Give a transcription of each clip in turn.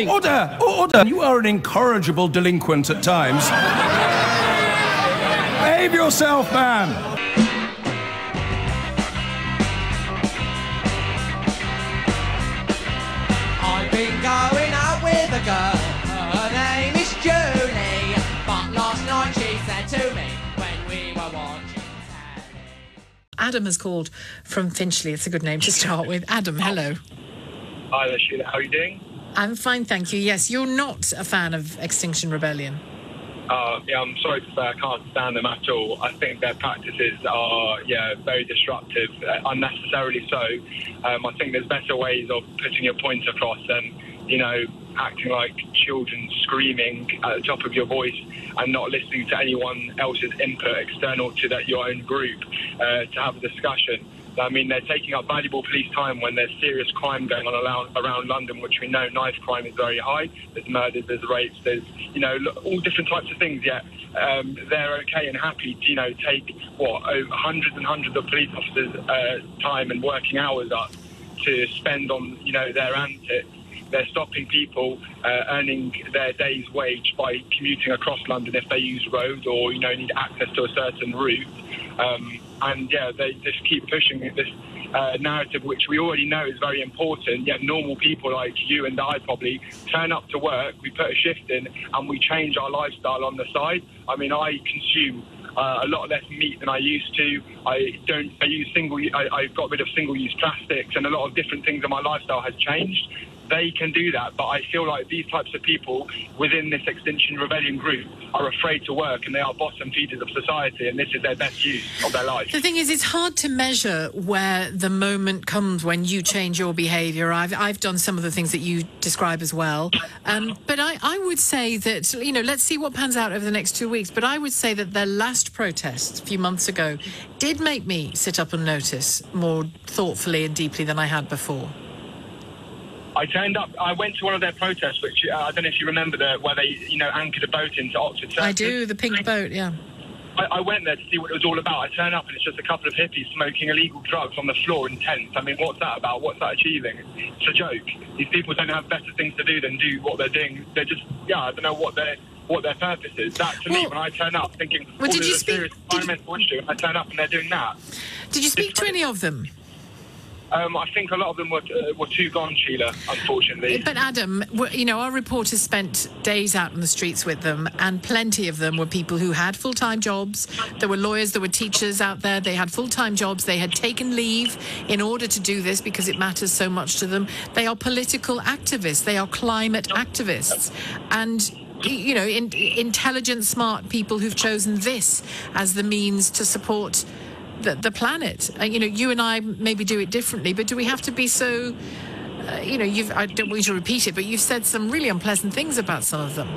Order! Order! You are an incorrigible delinquent at times. Behave yourself, man! I've been going out with a girl. Her name is Julie. But last night she said to me when we were watching telly. Adam has called from Finchley. It's a good name to start with. Adam, hello. Hi there, Shelagh. How are you doing? I'm fine, thank you. Yes, you're not a fan of Extinction Rebellion. Uh, yeah, I'm sorry to say I can't stand them at all. I think their practices are, yeah, very disruptive, uh, unnecessarily so. Um, I think there's better ways of putting your point across than, you know, acting like children screaming at the top of your voice and not listening to anyone else's input external to that your own group uh, to have a discussion. I mean, they're taking up valuable police time when there's serious crime going on around, around London, which we know knife crime is very high. There's murders, there's rapes, there's, you know, all different types of things, yet um, they're okay and happy to, you know, take, what, hundreds and hundreds of police officers' uh, time and working hours up to spend on, you know, their antics. They're stopping people uh, earning their day's wage by commuting across London if they use roads or, you know, need access to a certain route. Um, and yeah, they just keep pushing this uh, narrative, which we already know is very important. Yet normal people like you and I probably turn up to work, we put a shift in, and we change our lifestyle on the side. I mean, I consume uh, a lot less meat than I used to. I don't. I use single. I, I got rid of single-use plastics, and a lot of different things in my lifestyle has changed. They can do that, but I feel like these types of people within this Extinction Rebellion group are afraid to work, and they are bottom feeders of society, and this is their best use of their life. The thing is, it's hard to measure where the moment comes when you change your behaviour. I've, I've done some of the things that you describe as well. Um, but I, I would say that, you know, let's see what pans out over the next two weeks. But I would say that their last protest a few months ago did make me sit up and notice more thoughtfully and deeply than I had before. I turned up. I went to one of their protests, which uh, I don't know if you remember, the, where they, you know, anchored a boat into Oxford Circus. I do, the pink boat, yeah. I, I went there to see what it was all about. I turn up and it's just a couple of hippies smoking illegal drugs on the floor in tents. I mean, what's that about? What's that achieving? It's a joke. These people don't have better things to do than do what they're doing. They're just, yeah, I don't know what their what their purpose is. That to me, when I turn up thinking, Well, did you a speak- serious environmental issue, I turn up and they're doing that. Did you speak to any of them? Um, I think a lot of them were uh, were too gone, Shelagh. Unfortunately. But Adam, you know, our reporters spent days out on the streets with them, and plenty of them were people who had full time jobs. There were lawyers, there were teachers out there. They had full time jobs. They had taken leave in order to do this because it matters so much to them. They are political activists, they are climate activists. And you know, in, intelligent, smart people who've chosen this as the means to support the, the planet. Uh, you know, you and I maybe do it differently, but do we have to be so? Uh, you know, I don't want you to repeat it, but you've said some really unpleasant things about some of them.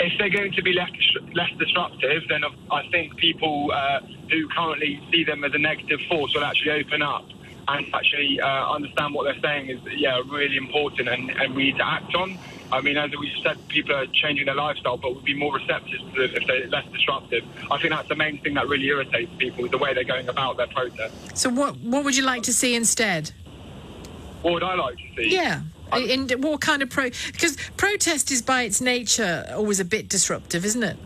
if they're going to be less less disruptive, then I think people uh, who currently see them as a negative force will actually open up and actually uh, understand what they're saying is yeah really important and, and we need to act on. I mean, as we said, people are changing their lifestyle, but would be more receptive to if they're less disruptive. I think that's the main thing that really irritates people, is the way they're going about their protest. So, what what would you like to see instead? What would I like to see? Yeah. In what kind of pro? Because protest is by its nature always a bit disruptive, isn't it?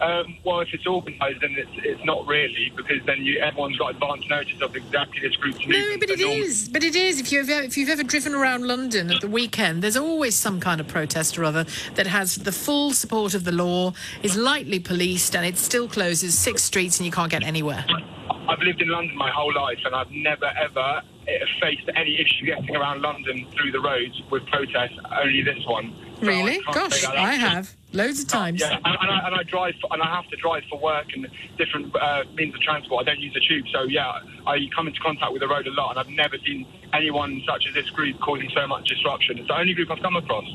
Um, well, if it's organised, then it's, it's not really, because then you, everyone's got advance notice of exactly this group's No, but it is. But it is. If you've ever, if you've ever driven around London at the weekend, there's always some kind of protest or other that has the full support of the law, is lightly policed, and it still closes six streets and you can't get anywhere. I've lived in London my whole life, and I've never ever eh, faced any issue getting around London through the roads with protests. Only this one. So Really? can't Gosh, I have loads of times. Yeah, and, and, I, and I drive, for, and I have to drive for work and different uh, means of transport. I don't use the tube, so yeah, I come into contact with the road a lot, and I've never seen anyone such as this group causing so much disruption. It's the only group I've come across.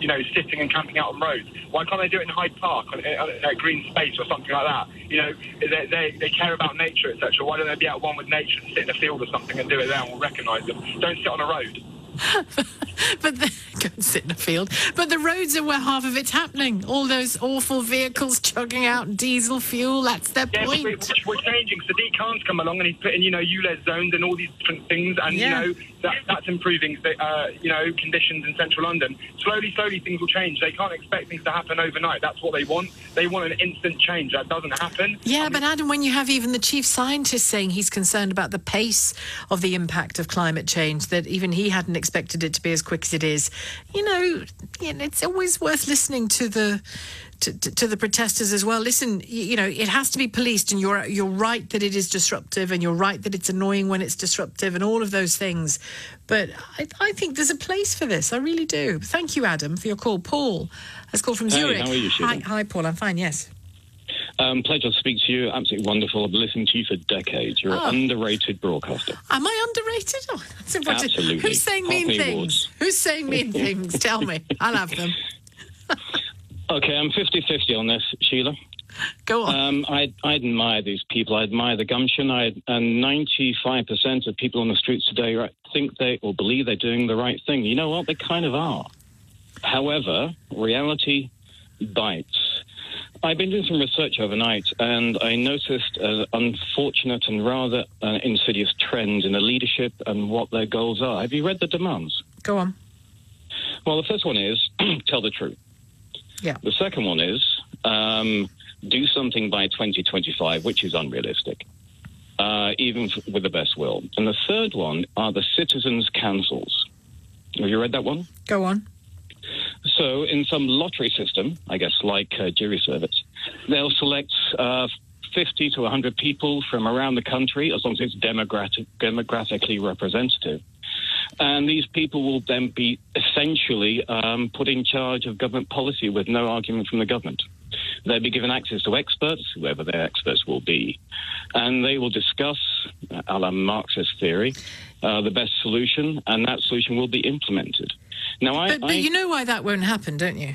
You know, sitting and camping out on roads. Why can't they do it in Hyde Park, on, on, on a green space or something like that? You know, they, they, they care about nature, etc. Why don't they be at one with nature and sit in a field or something and do it there and we'll recognise them? Don't sit on a road. but the, go and sit in a field. But the roads are where half of it's happening. All those awful vehicles chugging out diesel fuel. That's their Yeah, point. we're, we're changing. Sadiq Khan's come along and he's putting, you know, ULEZ zones and all these different things, and Yeah. you know that that's improving, uh, you know, conditions in central London. Slowly, slowly, things will change. They can't expect things to happen overnight. That's what they want. They want an instant change. That doesn't happen. Yeah, but Adam, when you have even the chief scientist saying he's concerned about the pace of the impact of climate change, that even he hadn't expected it to be as quick as it is, you know, it's always worth listening to the. To, to, to the protesters as well. Listen, you, you know it has to be policed, and you're you're right that it is disruptive, and you're right that it's annoying when it's disruptive, and all of those things. But I, I think there's a place for this. I really do. Thank you, Adam, for your call. Paul has called from Hey, Zurich. how are you, hi, hi, Paul. I'm fine. Yes. Um, pleasure to speak to you. Absolutely wonderful. I've been listening to you for decades. You're Oh. an underrated broadcaster. Am I underrated? Oh, that's important. Absolutely. Who's saying mean things? awards. Who's saying mean things? Tell me. I love them. Okay, I'm 50 50 on this, Shelagh. Go on. Um, I, I admire these people. I admire the gumption. I, and 95% of people on the streets today think they or believe they're doing the right thing. You know what? They kind of are. However, reality bites. I've been doing some research overnight, and I noticed an unfortunate and rather uh, insidious trend in the leadership and what their goals are. Have you read the demands? Go on. Well, the first one is tell the truth. Yeah. The second one is um, do something by 2025, which is unrealistic, uh, even f- with the best will. And the third one are the citizens' councils. Have you read that one? Go on. So, in some lottery system, I guess like uh, jury service, they'll select uh, 50 to 100 people from around the country, as long as it's demographic, demographically representative. And these people will then be essentially um, put in charge of government policy with no argument from the government. They'll be given access to experts, whoever their experts will be, and they will discuss, uh, a la Marxist theory, uh, the best solution, and that solution will be implemented. Now, I, But, but I you know why that won't happen, don't you?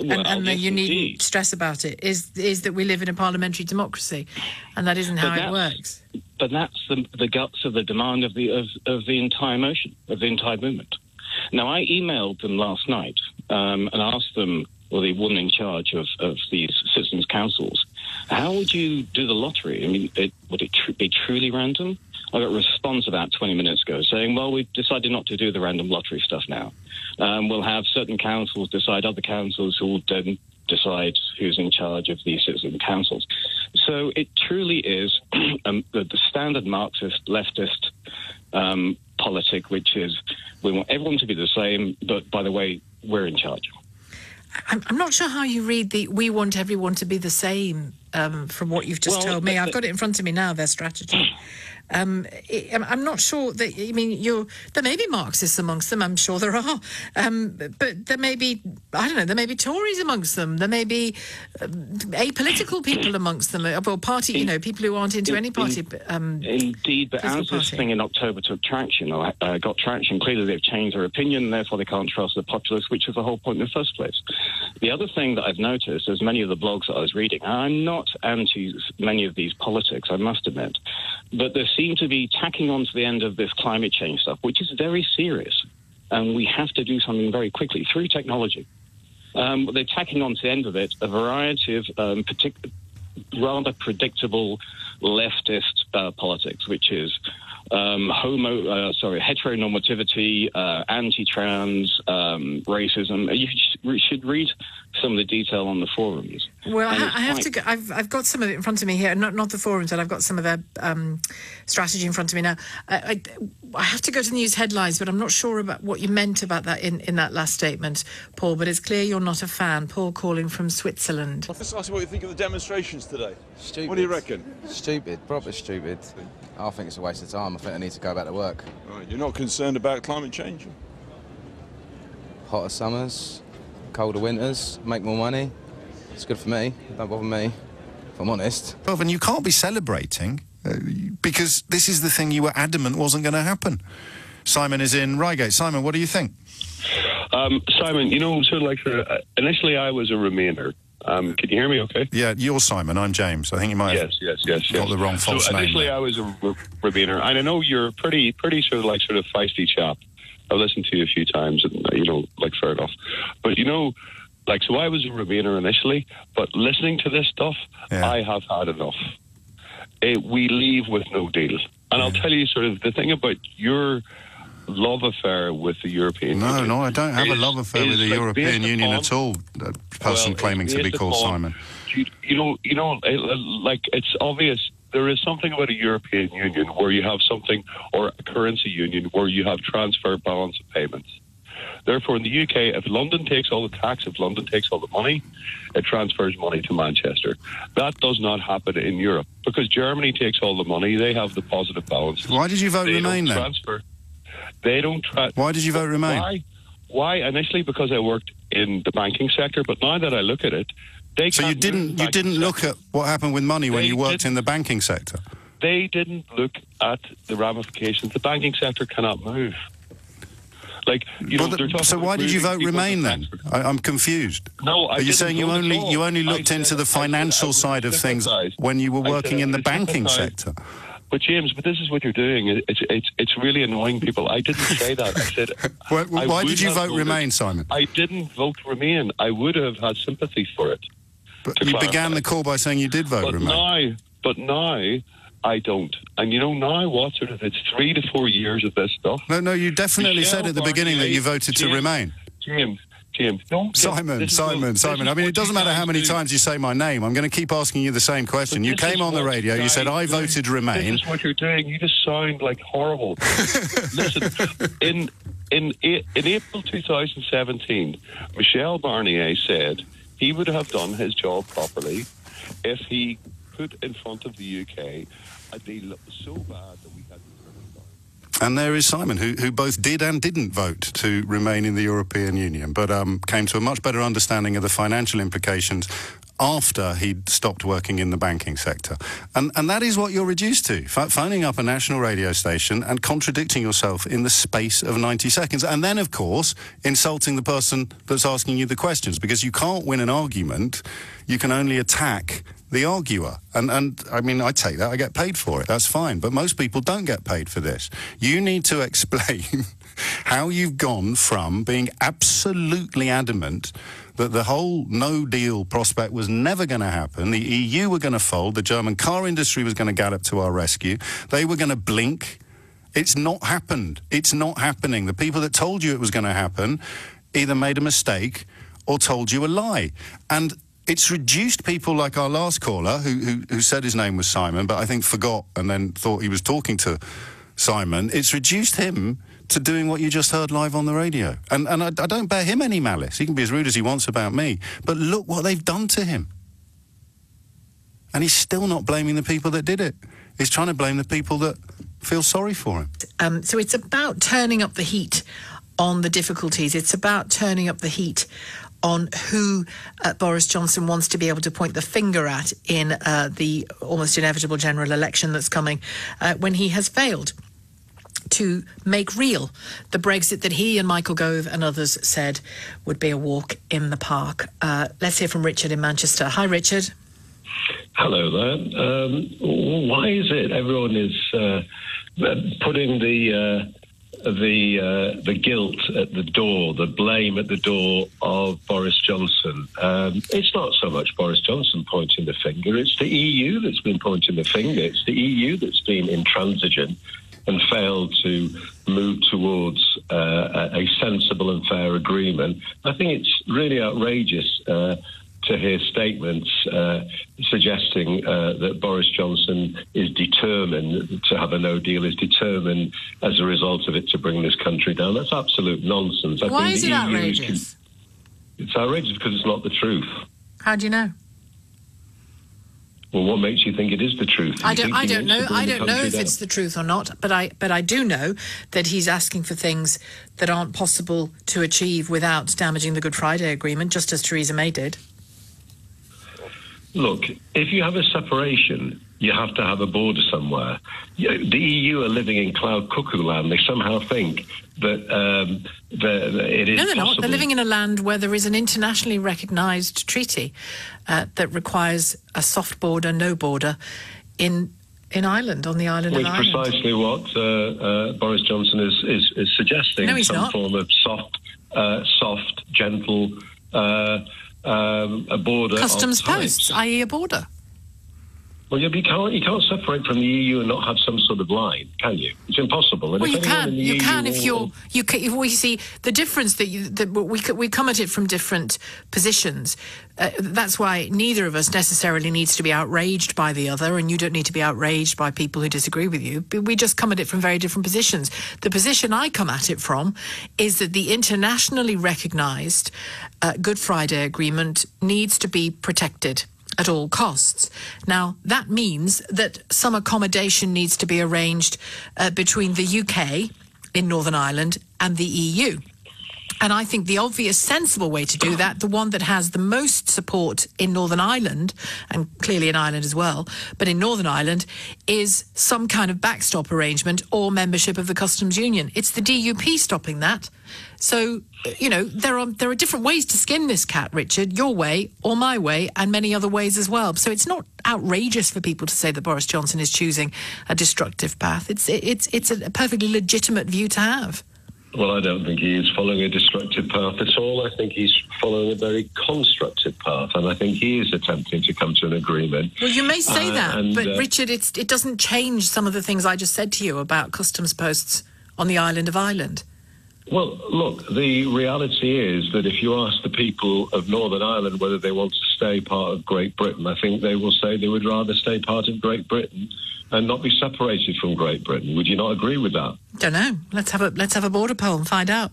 Well, and and yes, you needn't stress about it. Is is that we live in a parliamentary democracy, and that isn't how it works. but that's the, the guts of the demand of the of, of the entire motion of the entire movement. Now, I emailed them last night um, and asked them, or the woman in charge of, of these citizens' councils, how would you do the lottery? I mean, it, would it tr- be truly random? I got a response about 20 minutes ago saying, well, we've decided not to do the random lottery stuff now. Um, we'll have certain councils decide other councils who will then decide who's in charge of these citizen councils. So it truly is um, the, the standard Marxist leftist um, politic, which is we want everyone to be the same, but by the way, we're in charge. I'm, I'm not sure how you read the "we want everyone to be the same" um, from what you've just Well, told me. I've got it in front of me now. Their strategy. Um, I'm- not sure that. I mean, you're, there may be Marxists amongst them. I'm sure there are, um, but there may be. I don't know. There may be Tories amongst them. There may be um, apolitical people amongst them. or party. You know, people who aren't into any party. Um, Indeed, but as this party. thing in October took traction, or uh, got traction, clearly they've changed their opinion, and therefore they can't trust the populace, which is the whole point in the first place. The other thing that I've noticed, as many of the blogs that I was reading, and I'm not anti many of these politics, I must admit, but there seem to be tacking on to the end of this climate change stuff, which is very serious, and we have to do something very quickly through technology. Um, they're tacking on to the end of it a variety of um, partic- rather predictable leftist uh, politics, which is um, homo, uh, sorry, heteronormativity, uh, anti-trans, um, racism. You should read some of the detail on the forums. Well, I, ha- I have to. Go, I've I've got some of it in front of me here. Not not the forums, but I've got some of their um, strategy in front of me now. I, I, I have to go to the news headlines, but I'm not sure about what you meant about that in, in that last statement, Paul. But it's clear you're not a fan. Paul calling from Switzerland. Let's ask you what you think of the demonstrations today. Stupid. What do you reckon? Stupid, proper stupid. I think it's a waste of time. I think I need to go back to work. Right, you're not concerned about climate change? Hotter summers, colder winters, make more money. It's good for me. Don't bother me, if I'm honest. Well, and you can't be celebrating uh, because this is the thing you were adamant wasn't going to happen. Simon is in Reigate. Simon, what do you think? Um, Simon, you know, sort of like uh, initially I was a Remainer. Um, can you hear me? Okay. Yeah, you're Simon. I'm James. I think you might have Yes, yes, yes, got yes. the wrong false so name. initially there. I was a and I know you're pretty, pretty sort of like sort of feisty chap. I've listened to you a few times, and you know, like fair enough. But you know, like so, I was a Remainer initially, but listening to this stuff, Yeah. I have had enough. Eh, we leave with no deal, and I'll tell you sort of the thing about your love affair with the European No, Union. no, no, I don't have a love affair with the like, European Union upon- at all. A person Well, claiming to be based called upon- Simon. You, you know, you know, like it's obvious. There is something about a European Union where you have something, or a currency union where you have transfer balance of payments. Therefore, in the UK, if London takes all the tax, if London takes all the money, it transfers money to Manchester. That does not happen in Europe because Germany takes all the money. They have the positive balance. Why did you vote they Remain don't then? They don't. Tra- Why did you vote Remain? Why? Why? Initially, because I worked in the banking sector, but now that I look at it, they So you didn't you didn't look sector. at what happened with money when They you worked in the banking sector. They didn't look at the ramifications. The banking sector cannot move. Like you know, Well, the- so why did you vote Remain then? I, I'm confused. No, I Are you saying you only you only looked into the financial side of things when you were working in the banking sector? But James, but this is what you're doing. It's it's it's really annoying people. I didn't say that. I said. Why, I why did you vote voted- Remain, Simon? I didn't vote Remain. I would have had sympathy for it. But you clarify. began the call by saying you did vote But Remain. now, but now, I don't. And you know now what sort of it's three to four years of this stuff. No, no, you definitely Michel said at the beginning that you voted to Remain. James, Simon, this Simon, Simon. I mean, it doesn't matter how many do. times you say my name. I'm going to keep asking you the same question. You came on the radio. You said I voted Remain. This is what you're doing. You just sound like horrible. Listen, in in in April 2017, Michel Barnier said he would have done his job properly if he put in front of the UK a deal that was so bad that we had to turn it down. And there is Simon, who, who both did and didn't vote to remain in the European Union, but um, came to a much better understanding of the financial implications after he'd stopped working in the banking sector. And, and that is what you're reduced to, ph- phoning up a national radio station and contradicting yourself in the space of 90 seconds. And then, of course, insulting the person that's asking you the questions, because you can't win an argument, you can only attack the arguer. And, and I mean, I take that, I get paid for it, that's fine. But most people don't get paid for this. You need to explain how you've gone from being absolutely adamant that the whole no deal prospect was never going to happen. The EU were going to fold. The German car industry was going to gallop to our rescue. They were going to blink. It's not happened. It's not happening. The people that told you it was going to happen either made a mistake or told you a lie. And it's reduced people like our last caller, who, who, who said his name was Simon, but I think forgot and then thought he was talking to Simon. It's reduced him to doing what you just heard live on the radio. And, and I, I don't bear him any malice. He can be as rude as he wants about me. But look what they've done to him. And he's still not blaming the people that did it. He's trying to blame the people that feel sorry for him. Um, so it's about turning up the heat on the difficulties. It's about turning up the heat on who uh, Boris Johnson wants to be able to point the finger at in uh, the almost inevitable general election that's coming uh, when he has failed to make real the Brexit that he and Michael Gove and others said would be a walk in the park. Uh, let's hear from Richard in Manchester. Hi, Richard. Hello there. Um, why is it everyone is uh, putting the uh, the uh, the guilt at the door, the blame at the door of Boris Johnson? Um, it's not so much Boris Johnson pointing the finger; it's the EU that's been pointing the finger. It's the EU that's been intransigent and failed to move towards uh, a sensible and fair agreement. I think it's really outrageous uh, to hear statements uh, suggesting uh, that Boris Johnson is determined to have a no deal, is determined as a result of it to bring this country down. That's absolute nonsense. I Why is it outrageous? it's outrageous because it's not the truth. How do you know? Well, what makes you think it is the truth? I don't. I don't know. I don't know if down? it's the truth or not. But I. But I do know that he's asking for things that aren't possible to achieve without damaging the Good Friday Agreement, just as Theresa May did. Look, if you have a separation, you have to have a border somewhere. The EU are living in cloud cuckoo land. They somehow think that, um, that that it is No, they're not. They're living in a land where there is an internationally recognised treaty uh, that requires a soft border, no border, in in Ireland, on the island Which of Ireland. precisely what uh, uh, Boris Johnson is, is, is suggesting. No, he's some not. form of soft, uh, soft, gentle uh, um, a border. Customs posts, i.e., a border. Well, you can't you can't separate from the EU and not have some sort of line, can you? It's impossible. And Well, if you can. in the You EU can if you're. You can. If we see the difference that you that we we come at it from different positions. Uh, that's why neither of us necessarily needs to be outraged by the other, and you don't need to be outraged by people who disagree with you. But we just come at it from very different positions. The position I come at it from is that the internationally recognised uh, Good Friday Agreement needs to be protected at all costs. Now, that means that some accommodation needs to be arranged uh, between the UK in Northern Ireland and the EU. And I think the obvious, sensible way to do that, the one that has the most support in Northern Ireland, and clearly in Ireland as well, but in Northern Ireland, is some kind of backstop arrangement or membership of the customs union. It's the DUP stopping that. So, you know, there are there are different ways to skin this cat, Richard, your way or my way, and many other ways as well. So it's not outrageous for people to say that Boris Johnson is choosing a destructive path. It's it's it's a perfectly legitimate view to have. Well, I don't think he is following a destructive path at all. I think he's following a very constructive path, and I think he is attempting to come to an agreement. Well, you may say Uh, that, and, but uh, Richard, it's, it doesn't change some of the things I just said to you about customs posts on the island of Ireland. Well, look, the reality is that if you ask the people of Northern Ireland whether they want to stay part of Great Britain, I think they will say they would rather stay part of Great Britain and not be separated from Great Britain. Would you not agree with that? Don't know. Let's have a let's have a border poll and find out.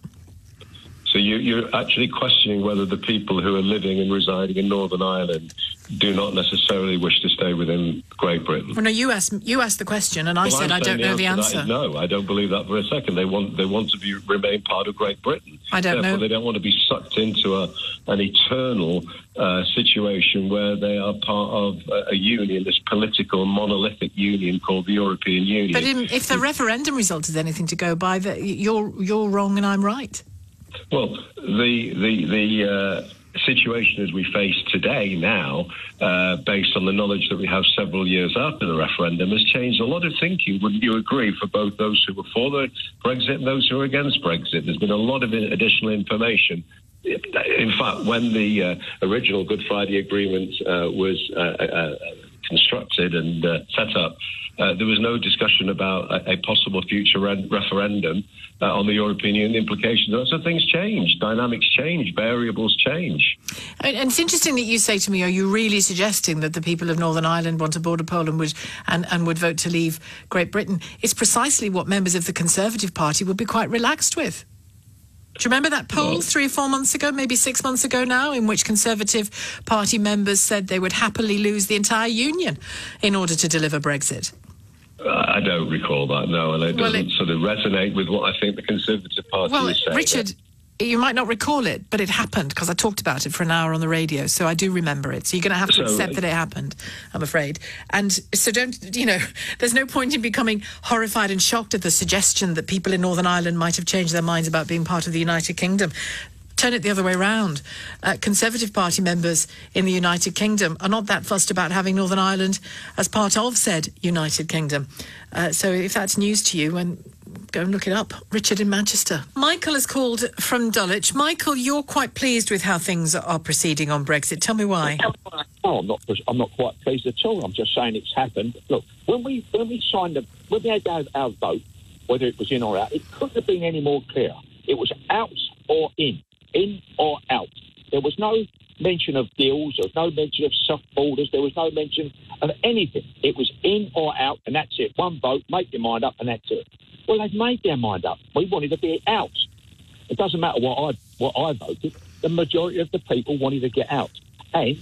So you, you're actually questioning whether the people who are living and residing in Northern Ireland do not necessarily wish to stay within Great Britain. Well, no, you asked you asked the question, and I Well, said I'm don't saying know the answer. no, I don't believe that for a second. They want they want to be remain part of Great Britain. I don't Therefore, know. they don't want to be sucked into a an eternal uh, situation where they are part of a, a union, this political monolithic union called the European Union. But in, if the referendum result is anything to go by, that you're you're wrong and I'm right. Well, the the the uh, situation as we face today now, uh, based on the knowledge that we have several years after the referendum, has changed a lot of thinking. Wouldn't you agree? For both those who were for the Brexit and those who are against Brexit, there's been a lot of additional information. In fact, when the uh, original Good Friday Agreement uh, was uh, uh, constructed and uh, set up, uh, there was no discussion about a, a possible future re- referendum uh, on the European Union The implications. of. So things change, dynamics change, variables change. And and it's interesting that you say to me, "Are you really suggesting that the people of Northern Ireland want a border poll and would and, and would vote to leave Great Britain?" It's precisely what members of the Conservative Party would be quite relaxed with. Do you remember that poll three or four months ago, maybe six months ago now, in which Conservative Party members said they would happily lose the entire union in order to deliver Brexit? I don't recall that, no, and it Well, doesn't it- sort of resonate with what I think the Conservative Party Well, is saying. Richard, you might not recall it, but it happened because I talked about it for an hour on the radio, so I do remember it. So you're going to have to So- accept uh, that it happened, I'm afraid. And so don't, you know, there's no point in becoming horrified and shocked at the suggestion that people in Northern Ireland might have changed their minds about being part of the United Kingdom. Turn it the other way round. Uh, Conservative Party members in the United Kingdom are not that fussed about having Northern Ireland as part of said United Kingdom. Uh, so if that's news to you, and go and look it up. Richard in Manchester. Michael has called from Dulwich. Michael, you're quite pleased with how things are proceeding on Brexit. Tell me why. Oh, I'm not. I'm not quite pleased at all. I'm just saying it's happened. Look, when we when we signed the when we had our, our vote, whether it was in or out, it couldn't have been any more clear. It was out or in, in or out. There was no mention of deals. There was no mention of soft borders. There was no mention of anything. It was in or out, and that's it. One vote, make your mind up, and that's it. Well, they've made their mind up. We wanted to be out. It doesn't matter what I what I voted. The majority of the people wanted to get out, and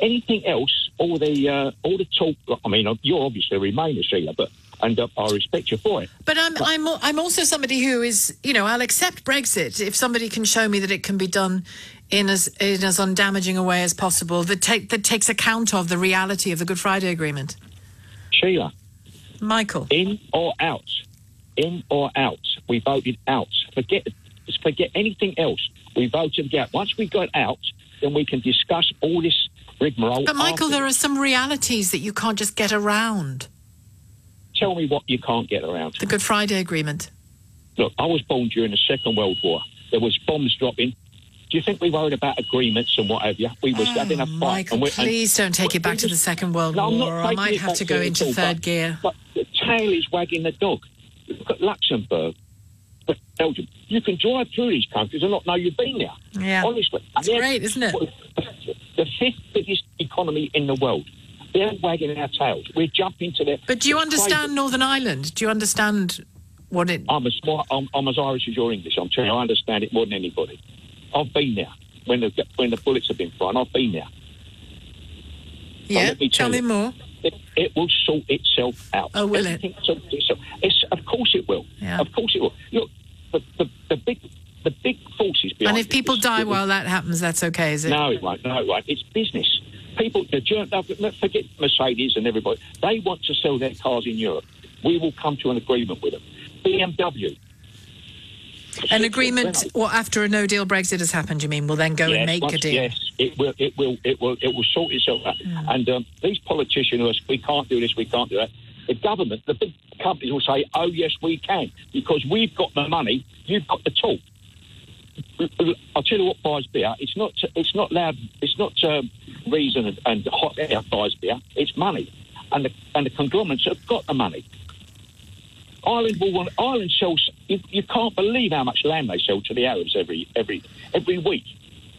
anything else, all the uh, all the talk. I mean, you're obviously a Remainer, Shelagh, but and uh, I respect you for it. But I'm, I'm, I'm also somebody who is, you know, I'll accept Brexit if somebody can show me that it can be done in as in as undamaging a way as possible that take that takes account of the reality of the Good Friday Agreement. Shelagh, Michael, in or out, in or out. We voted out. Forget forget anything else. We voted out. Once we got out, then we can discuss all this rigmarole. but Michael, after- there are some realities that you can't just get around. Tell me what you can't get around. The Good Friday Agreement. Look, I was born during the Second World War. There was bombs dropping. Do you think we worried about agreements and what have you? We was oh, having a fight. Oh, Michael, and we- and- please don't take it back to the Second World No, War. I might have to to go into all, third but- gear. But the tail is wagging the dog. Look at Luxembourg, but Belgium. You can drive through these countries and not know you've been there. Yeah. Honestly. It's great, isn't it? The fifth biggest economy in the world. Wagging our tails. We're jumping to their. But do you understand crazy. Northern Ireland? Do you understand what it? I'm as I'm, I'm as Irish as you're English. I'm telling you, I understand it more than anybody. I've been there when the when the bullets have been flying. I've been there. Yeah. let me Tell tell me more. It, it will sort itself out. Oh, will it? Sorts itself. It's, of course it will. Yeah. Of course it will. Look, the, the, the big the big forces behind. And if people is- die while that happens, that's okay, is it? No, it won't. No, it won't. It's business. People, the German, forget Mercedes and everybody. They want to sell their cars in Europe. We will come to an agreement with them. BMW. An agreement, or after a no-deal Brexit has happened, you mean? We'll then go yes, and make once- a deal. Yes, it will. It will. It will. It will sort itself out. And um, these politicians, who are, we can't do this, we can't do that. The government, the big companies will say, "Oh yes, we can," because we've got the money. You've got the tool. I'll tell you what buys beer. It's not. It's not loud. It's not um, reason and, and hot air buys beer. It's money, and the and the conglomerates have got the money. Ireland will want. Ireland sells. You, you can't believe how much land they sell to the Arabs every every every week.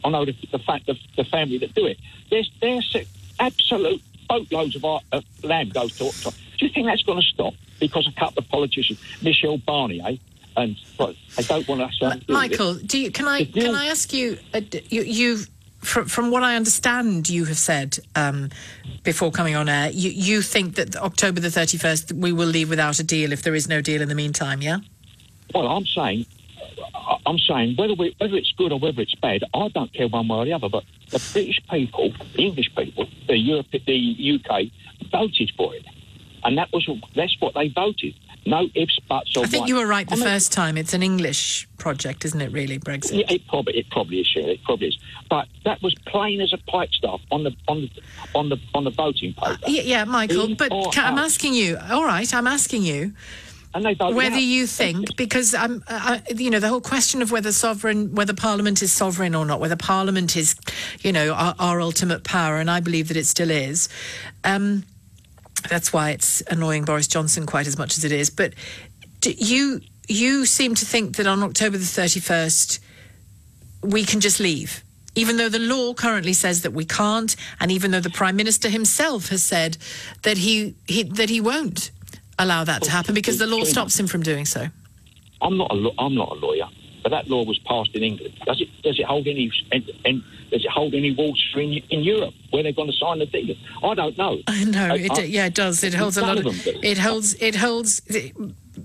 I know the, the fact the, the family that do it. There's there's absolute boatloads of our, uh, land goes to, to. Do you think that's going to stop because a couple of politicians, Michel Barnier, and well, they don't want to have to do with it? Michael, do you, can I can I ask you? Uh, you you've from, from what I understand, you have said um, before coming on air, you, you think that October the thirty first we will leave without a deal if there is no deal in the meantime. Yeah. Well, I'm saying, I- I'm saying whether we, whether it's good or whether it's bad, I don't care one way or the other. But the British people, the English people, the Europe, the UK voted for it, and that was that's what they voted. No ifs, buts, or I think you were right the I mean, first time. It's an English project, isn't it? Really, Brexit. Yeah, it probably it probably is. It probably is. But that was plain as a pipe stuff on the on the on the on the voting paper. Yeah, yeah, Michael. In But ca- I'm asking you. All right, I'm asking you. And they voted whether you think because um, I, you know the whole question of whether sovereign whether parliament is sovereign or not whether parliament is you know our, our ultimate power and i believe that it still is um, that's why it's annoying boris johnson quite as much as it is. But do you you seem to think that on october the 31st we can just leave even though the law currently says that we can't and even though the prime minister himself has said that he, he that he won't allow that to oh, happen because the law stops him from doing so? I'm not a I'm not a lawyer, but that law was passed in England. Does it does it hold any and, and does it hold any water in in Europe where they're going to sign the deal? I don't know. I know it, I- yeah it does it holds a lot of of them it holds it holds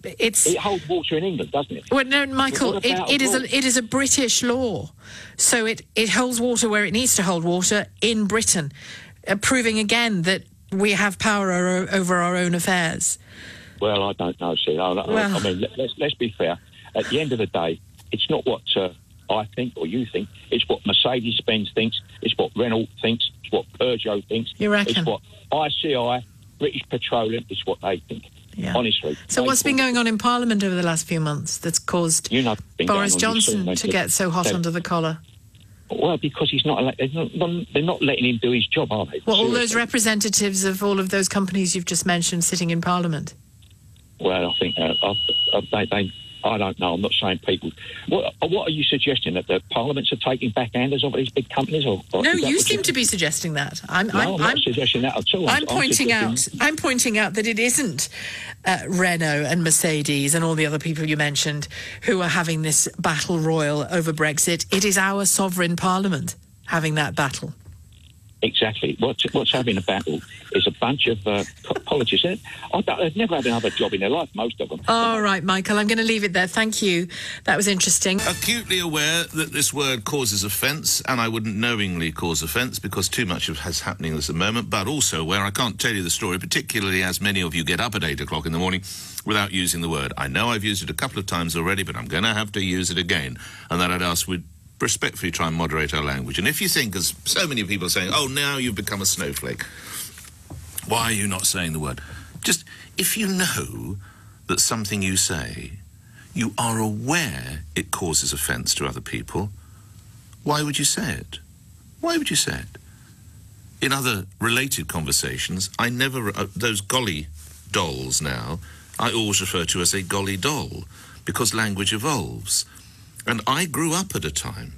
it's It holds water in England, doesn't it? Well, no, Michael, it, it is a it is a British law, so it it holds water where it needs to hold water in Britain, uh, proving again that we have power o- over our own affairs. Well, I don't know, see. I, I- Well- I mean, let, let's let's be fair. At the end of the day, it's not what uh, I think or you think. It's what Mercedes-Benz thinks. It's what Renault thinks. It's what Peugeot thinks. You reckon? It's what ICI, British Petroleum. It's what they think. Yeah. Honestly. So what's been going on in Parliament over the last few months that's caused You know, Boris on, you've seen Johnson them. to get so hot They- under the collar? Well, because he's not. They're not, they're not letting him do his job, are they? Well, all those representatives of all of those companies you've just mentioned sitting in Parliament. Well, I think uh, I, I, they, they. I don't know. I'm not saying people. What, what are you suggesting that the parliaments are taking backhanders of these big companies? Or, or No, you seem to be suggesting that. I'm, No, I'm, I'm not I'm, suggesting that at all. I'm pointing out. I'm pointing out that it isn't uh, Renault and Mercedes and all the other people you mentioned who are having this battle royal over Brexit. It is our sovereign parliament having that battle. Exactly. What's, what's having a battle is a bunch of uh, politicians. They've never had another job in their life, most of them. All right, Michael. I'm going to leave it there. Thank you. That was interesting. Acutely aware that this word causes offence, and I wouldn't knowingly cause offence because too much of has happening at the moment, but also where I can't tell you the story, particularly as many of you get up at 8 o'clock in the morning without using the word. I know I've used it a couple of times already, but I'm going to have to use it again, and that I'd ask we respectfully try and moderate our language. And if you think, as so many people are saying, oh, now you've become a snowflake, why are you not saying the word? Just if you know that something you say, you are aware it causes offence to other people, why would you say it? Why would you say it? In other related conversations, I never, uh, those golly dolls now, I always refer to as a golly doll because language evolves. And I grew up at a time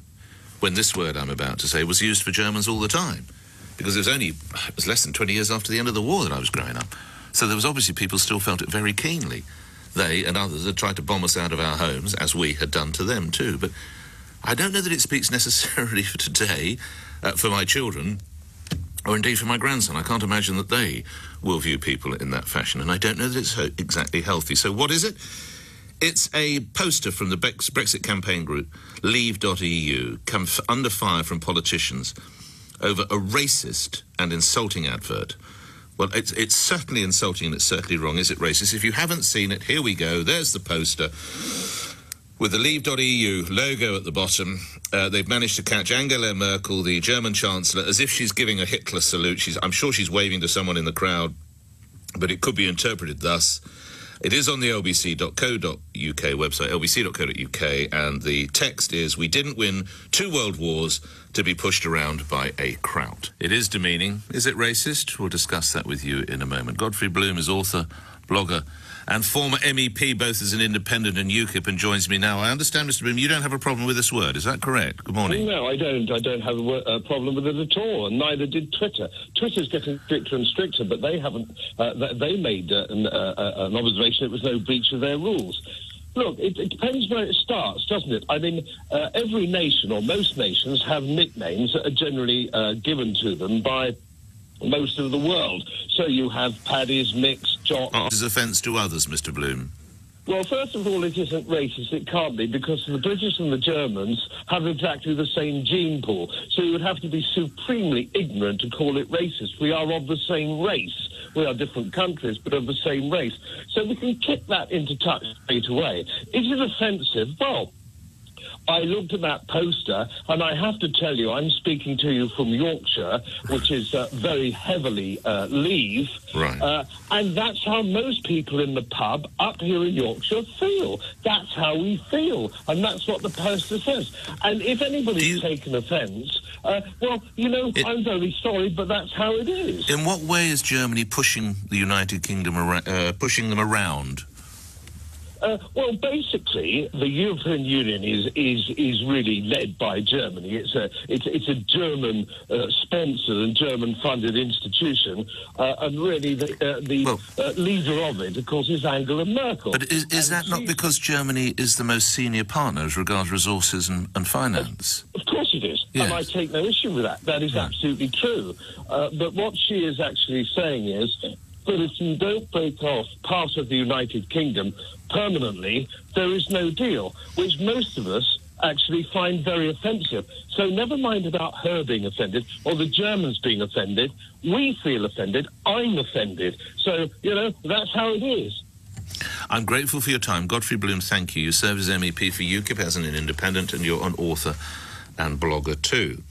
when this word I'm about to say was used for Germans all the time because it was only, it was less than 20 years after the end of the war that I was growing up. So there was obviously people still felt it very keenly. They and others had tried to bomb us out of our homes, as we had done to them too. But I don't know that it speaks necessarily for today, uh, for my children, or indeed for my grandson. I can't imagine that they will view people in that fashion, and I don't know that it's exactly healthy. So, what is it? It's a poster from the Brexit campaign group, Leave.eu, come under fire from politicians over a racist and insulting advert. Well, it's, it's certainly insulting and it's certainly wrong. Is it racist? If you haven't seen it, here we go. There's the poster with the Leave.eu logo at the bottom. Uh, they've managed to catch Angela Merkel, the German Chancellor, as if she's giving a Hitler salute. She's, I'm sure she's waving to someone in the crowd, but it could be interpreted thus. It is on the lbc.co.uk website, lbc.co.uk, and the text is We didn't win two world wars to be pushed around by a Kraut. It is demeaning. Is it racist? We'll discuss that with you in a moment. Godfrey Bloom is author, blogger, and former MEP, both as an independent and UKIP, and joins me now. I understand, Mr. Bloom, you don't have a problem with this word. Is that correct? Good morning. No, I don't. I don't have a, a problem with it at all, and neither did Twitter. Twitter's getting stricter and stricter, but they haven't. Uh, they made uh, an, uh, uh, an observation it was no breach of their rules. Look, it, it depends where it starts, doesn't it? I mean, uh, every nation or most nations have nicknames that are generally uh, given to them by most of the world. So you have Paddy's, mixed Jock. Oh, is offence to others, Mr. Bloom? Well, first of all, it isn't racist. It can't be because the British and the Germans have exactly the same gene pool. So you would have to be supremely ignorant to call it racist. We are of the same race. We are different countries, but of the same race. So we can kick that into touch straight away. Is it offensive? Well, I looked at that poster, and I have to tell you, I'm speaking to you from Yorkshire, which is uh, very heavily uh, leave. Right. Uh, and that's how most people in the pub up here in Yorkshire feel. That's how we feel. And that's what the poster says. And if anybody's taken offence, uh, well, you know, I'm very sorry, but that's how it is. In what way is Germany pushing the United Kingdom ara- uh, pushing them around? Uh, well, basically, the European Union is is is really led by Germany. It's a it's it's a German uh, sponsored and German funded institution, uh, and really the uh, the uh, leader of it, of course, is Angela Merkel. But is, is that not because Germany is the most senior partner as regards resources and, and finance? Of course it is. And I take no issue with that. That is absolutely true. Uh, but what she is actually saying is that if you don't break off part of the United Kingdom permanently, there is no deal, which most of us actually find very offensive. So never mind about her being offended or the Germans being offended. We feel offended. I'm offended. So, you know, that's how it is. I'm grateful for your time. Godfrey Bloom, thank you. You serve as MEP for UKIP as an independent, and you're an author and blogger too.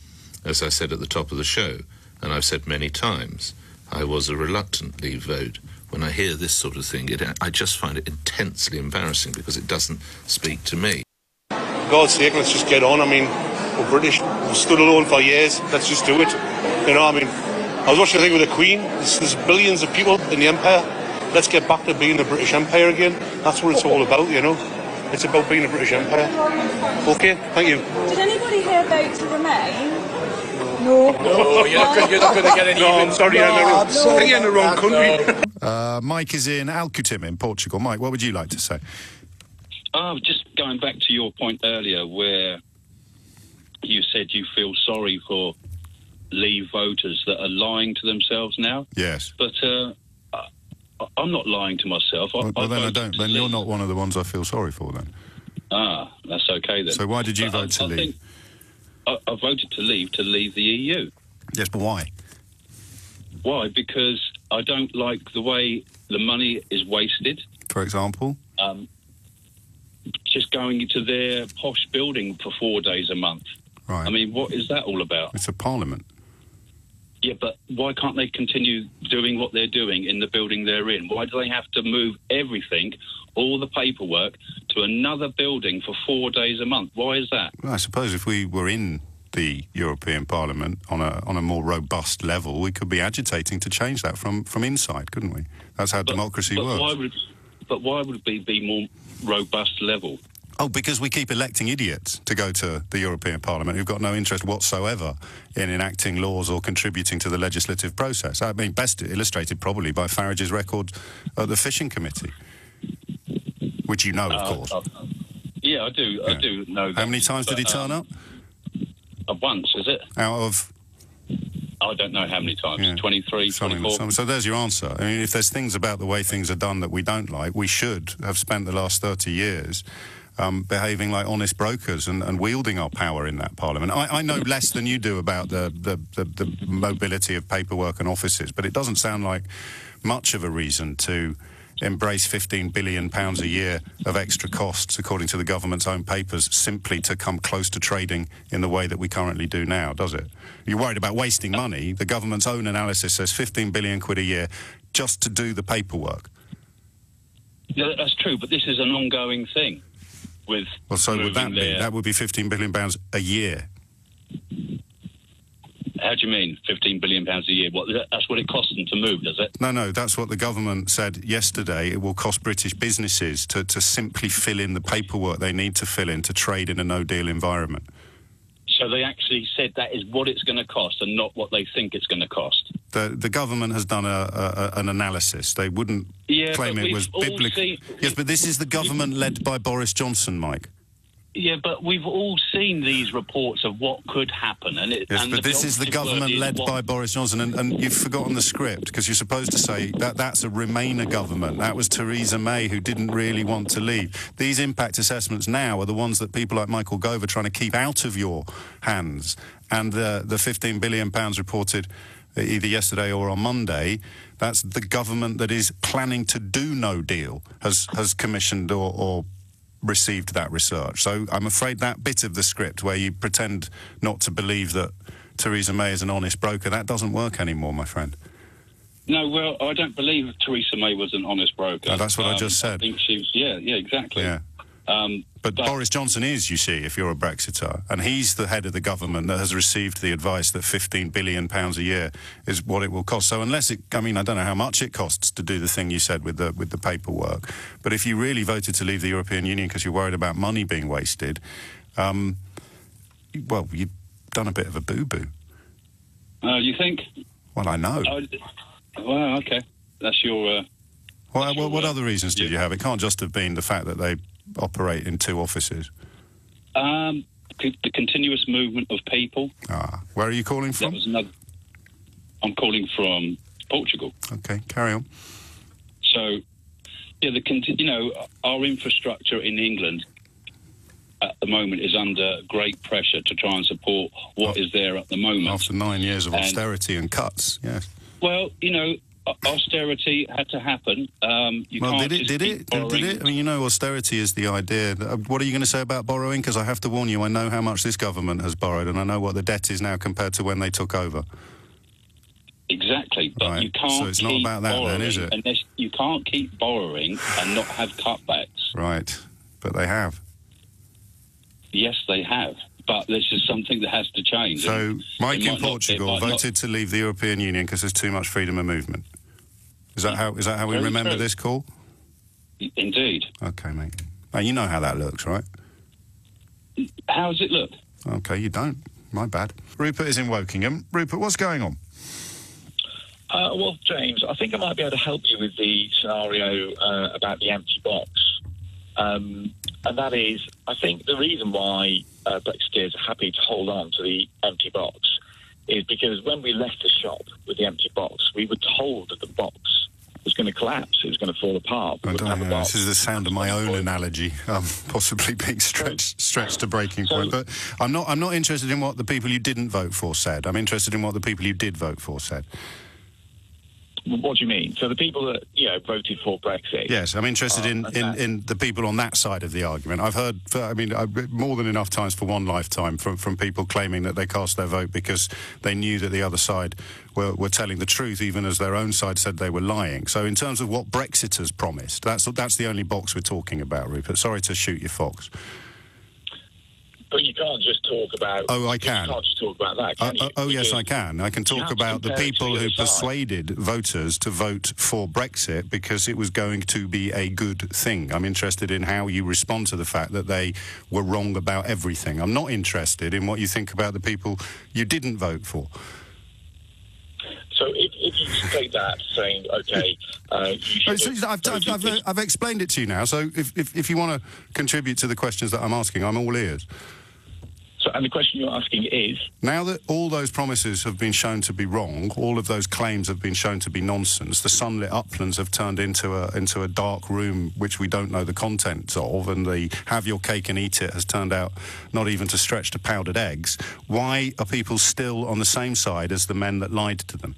As I said at the top of the show, and I've said many times, I was a reluctant Leave vote. When I hear this sort of thing, it, I just find it intensely embarrassing because it doesn't speak to me. God's sake, let's just get on. I mean, we're British. We've stood alone for years. Let's just do it. You know, I mean, I was watching a thing with the Queen. There's, there's billions of people in the Empire. Let's get back to being the British Empire again. That's what it's all about, you know. It's about being a British Empire. Okay, thank you. Did anybody here vote to remain? No. No, you're not gonna- you're not gonna get any No, I'm sorry, I'm in the wrong- No, I think you're in the wrong country. Uh, Mike is in Alcoutim in Portugal. Mike, what would you like to say? Oh, just going back to your point earlier where you said you feel sorry for Leave voters that are lying to themselves now. Yes. But uh, I, I'm not lying to myself. I, Well, well, then I don't. to Then you're not one of the ones I feel sorry for. Then. Ah, that's okay then. So why did you But I- vote to I leave? think I, I voted to leave to leave the EU. Yes, but why? Why? Because I don't like the way the money is wasted. For example. Um, just going into their posh building for four days a month. Right. I mean, what is that all about? It's a parliament. Yeah, but why can't they continue doing what they're doing in the building they're in? Why do they have to move everything, all the paperwork, to another building for four days a month? Why is that? Well, I suppose if we were in the European Parliament on a on a more robust level, we could be agitating to change that from from inside, couldn't we? That's how democracy but works. Why would, but why would it be more robust level? Oh, because we keep electing idiots to go to the European Parliament who've got no interest whatsoever in enacting laws or contributing to the legislative process. I mean, best illustrated probably by Farage's record at the Fishing Committee, which you know, of Uh, course. uh, yeah, I do. I do know. That, How many times did he turn um, up? Uh, once, is it? Out of I don't know how many times. 23, something, 24. some- so there's your answer. I mean, if there's things about the way things are done that we don't like, we should have spent the last 30 years um, behaving like honest brokers and, and wielding our power in that parliament. I, I know less than you do about the, the, the, the mobility of paperwork and offices, but it doesn't sound like much of a reason to embrace 15 billion pounds a year of extra costs according to the government's own papers simply to come close to trading in the way that we currently do now does it you're worried about wasting money the government's own analysis says 15 billion quid a year just to do the paperwork Yeah, that's true, but this is an ongoing thing. With well so would that be there. that would be 15 billion pounds a year How do you mean, fifteen billion pounds a year? What? That's what it costs them to move, does it? No, no, that's what the government said yesterday. It will cost British businesses to, to simply fill in the paperwork they need to fill in to trade in a no deal environment. So they actually said that is what it's going to cost, and not what they think it's going to cost. The, the government has done a, a, an analysis. They wouldn't Yeah, claim it was biblical. seen- Yes, but this is the government led by Boris Johnson, Mike. Yeah, but we've all seen these reports of what could happen, and it. Yes, and but this is the government is led what- by Boris Johnson, and, and you've forgotten the script because you're supposed to say that that's a Remainer government. That was Theresa May who didn't really want to leave. These impact assessments now are the ones that people like Michael Gove are trying to keep out of your hands. And the the 15 billion pounds reported either yesterday or on Monday. That's the government that is planning to do no deal has has commissioned or, or received that research. So I'm afraid that bit of the script where you pretend not to believe that Theresa May is an honest broker, that doesn't work anymore, my friend. No, well, I don't believe Theresa May was an honest broker. No, that's what I Um, just said. I think she was. Yeah, yeah, exactly. Yeah. Um, But, Boris Johnson is, you see, if you're a Brexiter, and he's the head of the government that has received the advice that 15 billion pounds a year is what it will cost. So unless it, I mean, I don't know how much it costs to do the thing you said with the with the paperwork, but if you really voted to leave the European Union because you're worried about money being wasted, um, well, you've done a bit of a boo boo. uh, you think? Well, I know. Oh, well, okay. That's your. Uh, Well, what, what other reasons did you have? It can't just have been the fact that they operate in two offices. um, the continuous movement of people. Ah, where are you calling from? another. I'm calling from Portugal. Okay, carry on. So, yeah, the you know our infrastructure in England at the moment is under great pressure to try and support what is there at the moment. After nine years of And- austerity and cuts, yes. Well, you know, austerity had to happen. Um, you well, can't did it? Did it? Did, did it? I mean, you know, austerity is the idea. Uh, What are you going to say about borrowing? Because I have to warn you, I know how much this government has borrowed, and I know what the debt is now compared to when they took over. Exactly, but you can't. So it's not keep about that then, is it? Unless you can't keep borrowing and not have cutbacks. Right, but they have. Yes, they have, but this is something that has to change. So Mike in might not- it Portugal not- voted to leave the European Union because there's too much freedom of movement. Is that how? Is that how we Very remember true. this call? Indeed. Okay, mate. Now, you know how that looks, right? How does it look? Okay, you don't. My bad. Rupert is in Wokingham. Rupert, what's going on? Uh, well, James, I think I might be able to help you with the scenario uh, about the empty box. Um, and that is, I think the reason why uh, Brexiteers are happy to hold on to the empty box is because when we left the shop with the empty box, we were told that the box was going to collapse, it was going to fall apart. I don't know. This is the sound of my own analogy, um, possibly being stretched stretched to breaking point. But I'm not. I'm not interested in what the people you didn't vote for said. I'm interested in what the people you did vote for said. What do you mean? So the people that you know voted for Brexit? Yes, I'm interested Oh, in, in, in the people on that side of the argument. I've heard, I mean, more than enough times for one lifetime from, from people claiming that they cast their vote because they knew that the other side were, were telling the truth, even as their own side said they were lying. So, in terms of what Brexiters promised, that's that's the only box we're talking about, Rupert. Sorry to shoot your fox. But you can't just talk about. Oh, I can. You can. can't just talk about that, Uh, can you? uh, oh, yes, I can. I can talk about the compare it to people who side. persuaded voters to vote for Brexit because it was going to be a good thing. I'm interested in how you respond to the fact that they were wrong about everything. I'm not interested in what you think about the people you didn't vote for. So if, if you take that, saying, okay, uh, Oh, should. so I've, I've, I've, I've explained it to you now, so if, if, if you want to contribute to the questions that I'm asking, I'm all ears. So, and the question you're asking is, Now that all those promises have been shown to be wrong, all of those claims have been shown to be nonsense. The sunlit uplands have turned into a into a dark room which we don't know the contents of, and the have your cake and eat it has turned out not even to stretch to powdered eggs. Why are people still on the same side as the men that lied to them?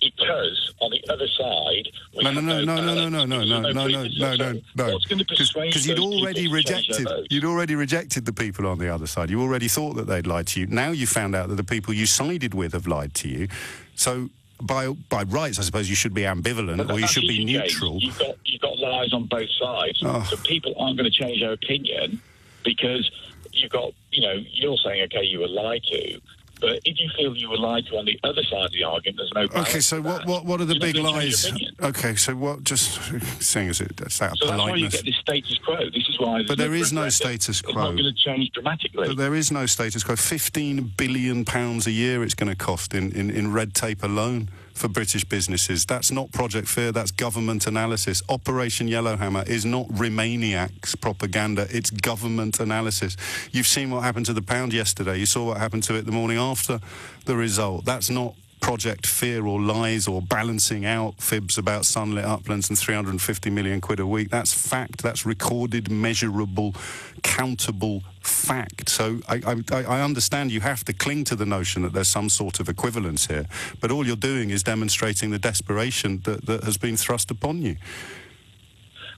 because on the other side, No, no, no, no, no, no, no, no, no, no, no, no, no, no. What's going to persuade Because you'd already to change their rejected, you'd already rejected the people on the other side. You already thought that they'd lied to you. Now you found out that the people you sided with have lied to you. So by by rights, I suppose you should be ambivalent or you should be neutral. You've got you've got lies on both sides, Oh. so people aren't going to change their opinion because you've got you know you're saying okay you were lied to, but if you feel you were lied to on the other side of the argument, there's no. Okay, so what, what what are the big lies? Okay, so what? Just seeing as it, that's out So that's why you get this status quo. This is why. But there is no referendum. status It's not quo. going to change dramatically. But there is no status quo. Fifteen billion pounds a year it's going to cost in, in, in red tape alone for British businesses. That's not Project Fear. That's government analysis. Operation Yellowhammer is not Remainiacs propaganda. It's government analysis. You've seen what happened to the pound yesterday. You saw what happened to it the morning after the result. That's not Project Fear or lies or balancing out fibs about sunlit uplands and 350 million quid a week. That's fact. That's recorded, measurable, countable fact. So I, I, I understand you have to cling to the notion that there's some sort of equivalence here, but all you're doing is demonstrating the desperation that, that has been thrust upon you.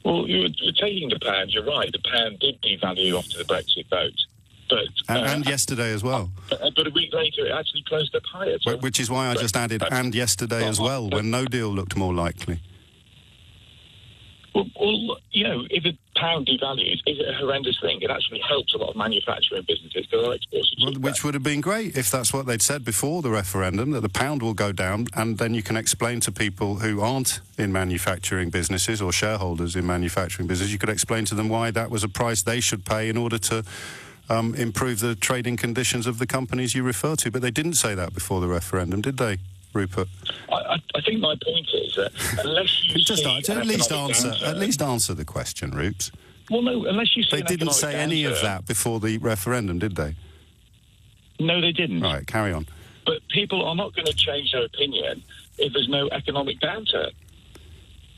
Well, you're, taking the pound. You're right. The pound did devalue after the Brexit vote, but And, uh, and yesterday as well. uh, but a week later it actually closed up higher. So Which is why I just added and yesterday as well, when no deal looked more likely. Well, well, you know, if the pound devalues, is it a horrendous thing? It actually helps a lot of manufacturing businesses because their exports Well, which would have been great if that's what they'd said before the referendum, that the pound will go down, and then you can explain to people who aren't in manufacturing businesses or shareholders in manufacturing businesses, you could explain to them why that was a price they should pay in order to um, improve the trading conditions of the companies you refer to. But they didn't say that before the referendum, did they, Rupert? I, I, think my point is that unless you Just see answer, an at least answer, downturn- at least answer the question, Rupes. Well, no, unless you They didn't say any of that before the referendum, did they? No, they didn't. Right, carry on. But people are not going to change their opinion if there's no economic downturn.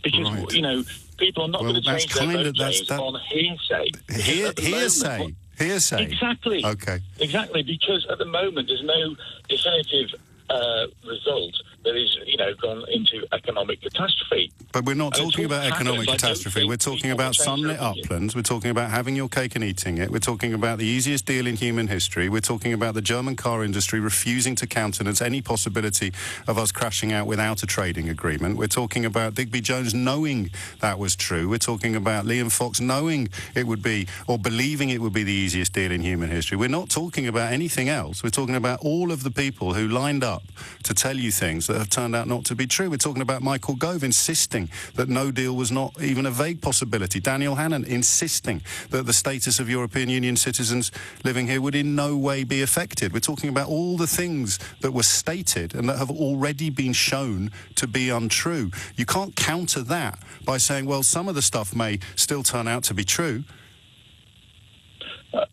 Because, Right. you know, people are not Well, going to change their kind of- that's- James, that- on hearsay. Hear, the moment- hearsay. Exactly. Okay. Exactly, because at the moment there's no definitive uh, result that is, you know, gone into economic catastrophe. But we're not And talking about happens, economic catastrophe. We're talking about sunlit uplands. We're talking about having your cake and eating it. We're talking about the easiest deal in human history. We're talking about the German car industry refusing to countenance any possibility of us crashing out without a trading agreement. We're talking about Digby Jones knowing that was true. We're talking about Liam Fox knowing it would be, or believing it would be the easiest deal in human history. We're not talking about anything else. We're talking about all of the people who lined up to tell you things that have turned out not to be true. We're talking about Michael Gove insisting that no deal was not even a vague possibility. Daniel Hannan insisting that the status of European Union citizens living here would in no way be affected. We're talking about all the things that were stated and that have already been shown to be untrue. You can't counter that by saying, well, some of the stuff may still turn out to be true.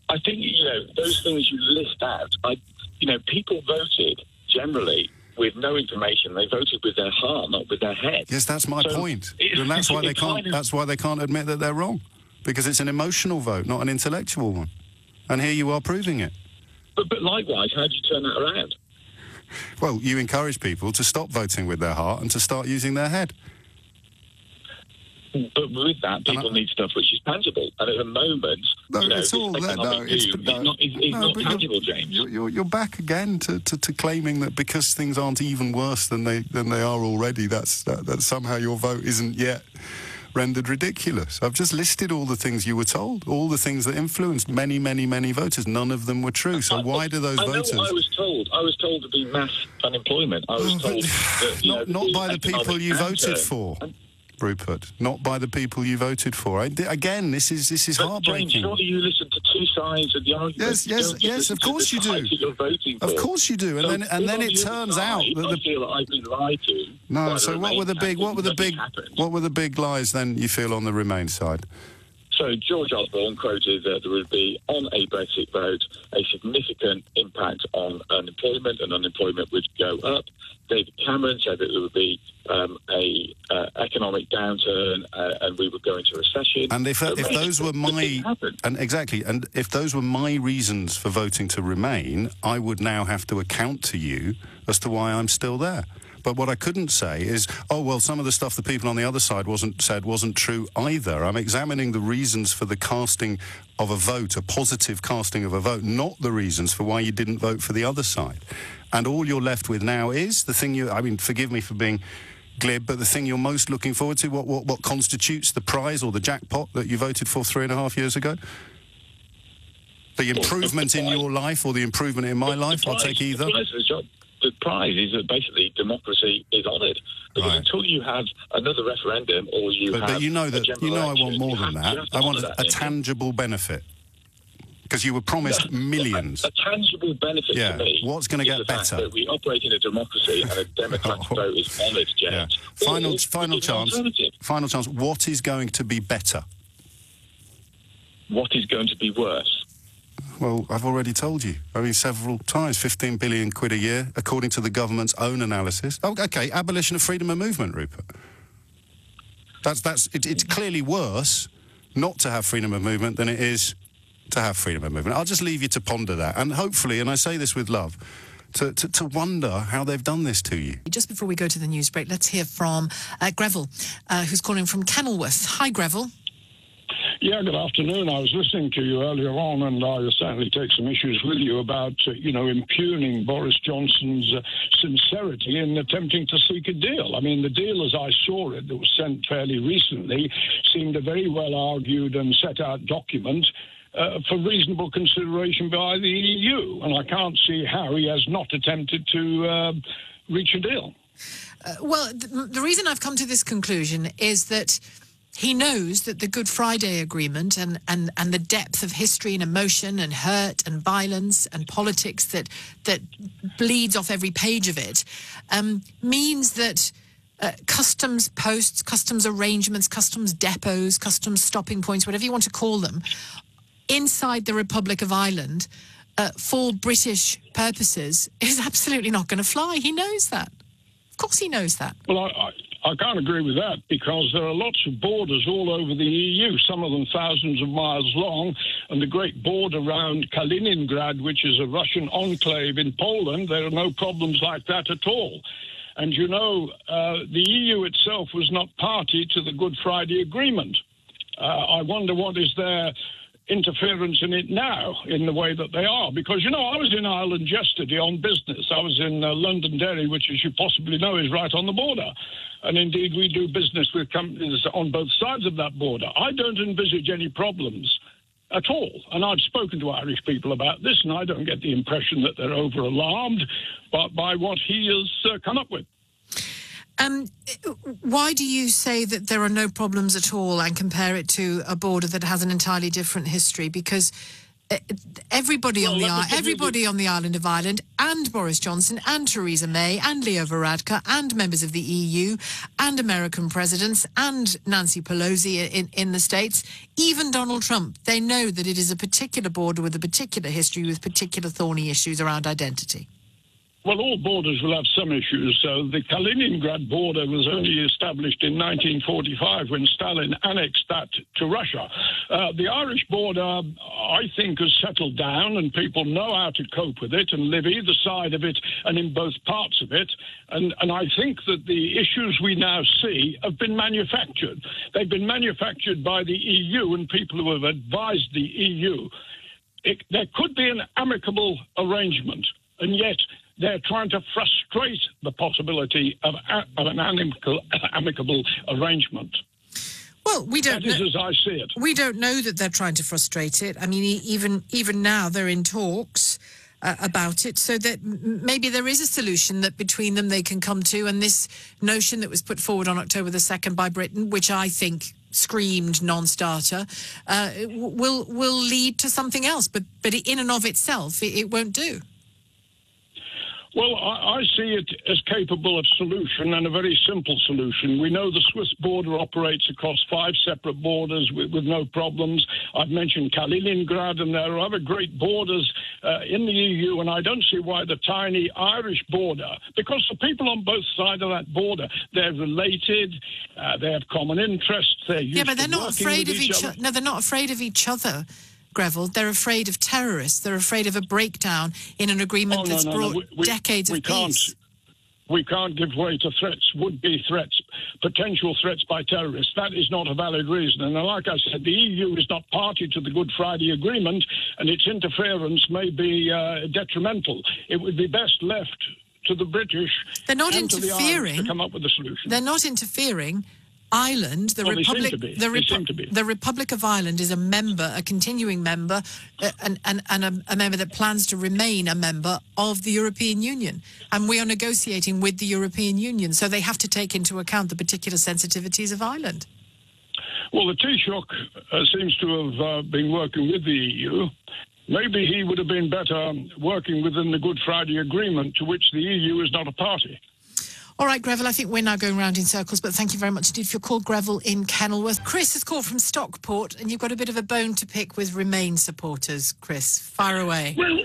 I think you know those things you list out. I, you know, people voted generally with no information. They voted with their heart, not with their head. Yes, that's my So point. And that's why they can't. kind of- That's why they can't admit that they're wrong, because it's an emotional vote, not an intellectual one. And here you are proving it. But, but likewise, how do you turn that around? Well, you encourage people to stop voting with their heart and to start using their head. But with that, people need stuff which is tangible. And at the moment, No, you know, it's all that. No, it's, no, not, is, is no, not but you're- tangible, James. You're, you're, back again to, to, to claiming that because things aren't even worse than they than they are already, that's that, that somehow your vote isn't yet rendered ridiculous. I've just listed all the things you were told, all the things that influenced many, many, many voters. None of them were true. So why do those I voters? I was told. I was told to be mass unemployment. I was told that, not know, not by the people you voted for, Rupert. Not by the people you voted for. I, again, this is this is But heartbreaking. James, surely you listen to two sides of the argument. Yes, yes, yes, of course you do. sides that you're voting Of course you do, and So then and then it the turns out side, that I the feel that I've been lied to. no. So what were the big what were the big what were the big lies then you feel on the Remain side? So George Osborne quoted that there would be, on a Brexit vote, a significant impact on unemployment, and unemployment would go up. David Cameron said that there would be um, a uh, economic downturn, uh, and we would go into recession. And if So if those were my and exactly, and if those were my reasons for voting to remain, I would now have to account to you as to why I'm still there. But what I couldn't say is, oh well, some of the stuff the people on the other side wasn't said wasn't true either. I'm examining the reasons for the casting of a vote, a positive casting of a vote, not the reasons for why you didn't vote for the other side. And all you're left with now is the thing you. I mean, forgive me for being glib, but the thing you're most looking forward to, what, what, what constitutes the prize or the jackpot that you voted for three and a half years ago? The improvement in your life or the improvement in my life? I'll take either. The prize, of the job, the prize is that basically democracy is honoured. Because until you have another referendum or you But, have but you know that you know I want more than have- that. to I want a, that, a tangible benefit because you were promised millions. A tangible benefit Yeah, to me. what's gonna get the fact better? We operate in a democracy and a democratic oh. vote is honoured, James. Final Or final chance. Final chance. What is going to be better? What is going to be worse? Well, I've already told you. I mean, several times. 15 billion quid a year, according to the government's own analysis. Oh, okay. Abolition of freedom of movement, Rupert. That's that's. It, it's clearly worse not to have freedom of movement than it is to have freedom of movement. I'll just leave you to ponder that, and hopefully, and I say this with love, to to, to wonder how they've done this to you. Just before we go to the news break, let's hear from uh, Greville, uh, who's calling from Kenilworth. Hi, Greville. Yeah, good afternoon. I was listening to you earlier on, and I certainly take some issues with you about, uh, you know, impugning Boris Johnson's uh, sincerity in attempting to seek a deal. I mean, the deal, as I saw it, that was sent fairly recently, seemed a very well argued and set out document. Uh, for reasonable consideration by the EU, and I can't see how he has not attempted to uh, reach a deal. Uh, well, th- the reason I've come to this conclusion is that he knows that the Good Friday Agreement and, and, and the depth of history and emotion and hurt and violence and politics that that bleeds off every page of it um, means that uh, customs posts, customs arrangements, customs depots, customs stopping points, whatever you want to call them, inside the Republic of Ireland uh, for British purposes is absolutely not going to fly. He knows that. Course, he knows that. Well, I, I, I can't agree with that because there are lots of borders all over the EU, some of them thousands of miles long, and the great border around Kaliningrad, which is a Russian enclave in Poland, there are no problems like that at all. And you know, uh, the EU itself was not party to the Good Friday Agreement. Uh, I wonder what is their interference in it now in the way that they are. Because, you know, I was in Ireland yesterday on business. I was in uh, Londonderry, which, as you possibly know, is right on the border. And indeed, we do business with companies on both sides of that border. I don't envisage any problems at all. And I've spoken to Irish people about this, and I don't get the impression that they're over alarmed but by what he has uh, come up with. Um, why do you say that there are no problems at all and compare it to a border that has an entirely different history? Because uh, everybody on the let me i- give you everybody on the island of Ireland, and Boris Johnson, and Theresa May, and Leo Varadkar, and members of the EU, and American presidents, and Nancy Pelosi in, in the states, even Donald Trump, they know that it is a particular border with a particular history with particular thorny issues around identity. Well, all borders will have some issues. So the Kaliningrad border was only established in 1945 when Stalin annexed that to Russia. Uh, the Irish border, I think, has settled down and people know how to cope with it and live either side of it and in both parts of it. And, and I think that the issues we now see have been manufactured. They've been manufactured by the EU and people who have advised the EU. It, there could be an amicable arrangement, and yet they're trying to frustrate the possibility of, a, of an amicable, amicable arrangement. Well, we don't. That is know- as I see it. We don't know that they're trying to frustrate it. I mean, even even now they're in talks uh, about it, so that m- maybe there is a solution that between them they can come to. And this notion that was put forward on October the second by Britain, which I think screamed non-starter, uh, will will lead to something else. But but in and of itself, it, it won't do. Well, I, I see it as capable of solution and a very simple solution. We know the Swiss border operates across five separate borders with, with no problems. I've mentioned Kaliningrad, and there are other great borders uh, in the EU, and I don't see why the tiny Irish border, because the people on both sides of that border, they're related, uh, they have common interests, they're Yeah, but they're not afraid of each other. other. No, they're not afraid of each other. Greville, they're afraid of terrorists. They're afraid of a breakdown in an agreement Oh, no, that's no, no, brought we- we- decades we of can't. peace. We can't give way to threats, would-be threats, potential threats by terrorists. That is not a valid reason. And like I said, the EU is not party to the Good Friday Agreement, and its interference may be uh, detrimental. It would be best left to the British They're not to the to come up with a solution. They're not interfering. Ireland, the Well, Republic, the, They seem to be. the Republic of Ireland is a member, a continuing member, uh, and, and, and a, a member that plans to remain a member of the European Union. And we are negotiating with the European Union, so they have to take into account the particular sensitivities of Ireland. Well, the Taoiseach uh, seems to have uh, been working with the EU. Maybe he would have been better working within the Good Friday Agreement, to which the EU is not a party. All right, Greville, I think we're now going round in circles, but thank you very much indeed for your call, Greville in Kenilworth. Chris has called from Stockport, and you've got a bit of a bone to pick with Remain supporters. Chris, fire away. Well,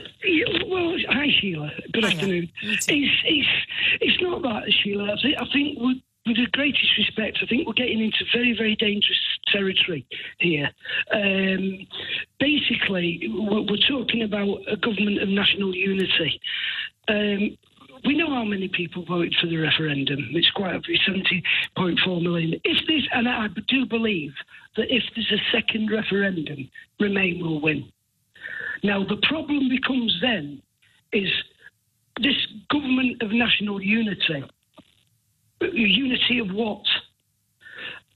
well, hi Shelagh. Good afternoon. It's, it's it's not that Shelagh. I think, I think with, with the greatest respect, I think we're getting into very very dangerous territory here. Um, basically, we're, we're talking about a government of national unity. Um, we know how many people voted for the referendum. It's quite obvious, 70.4 million. If this, and I do believe that if there's a second referendum, Remain will win. Now, the problem becomes then is this government of national unity. Unity of what?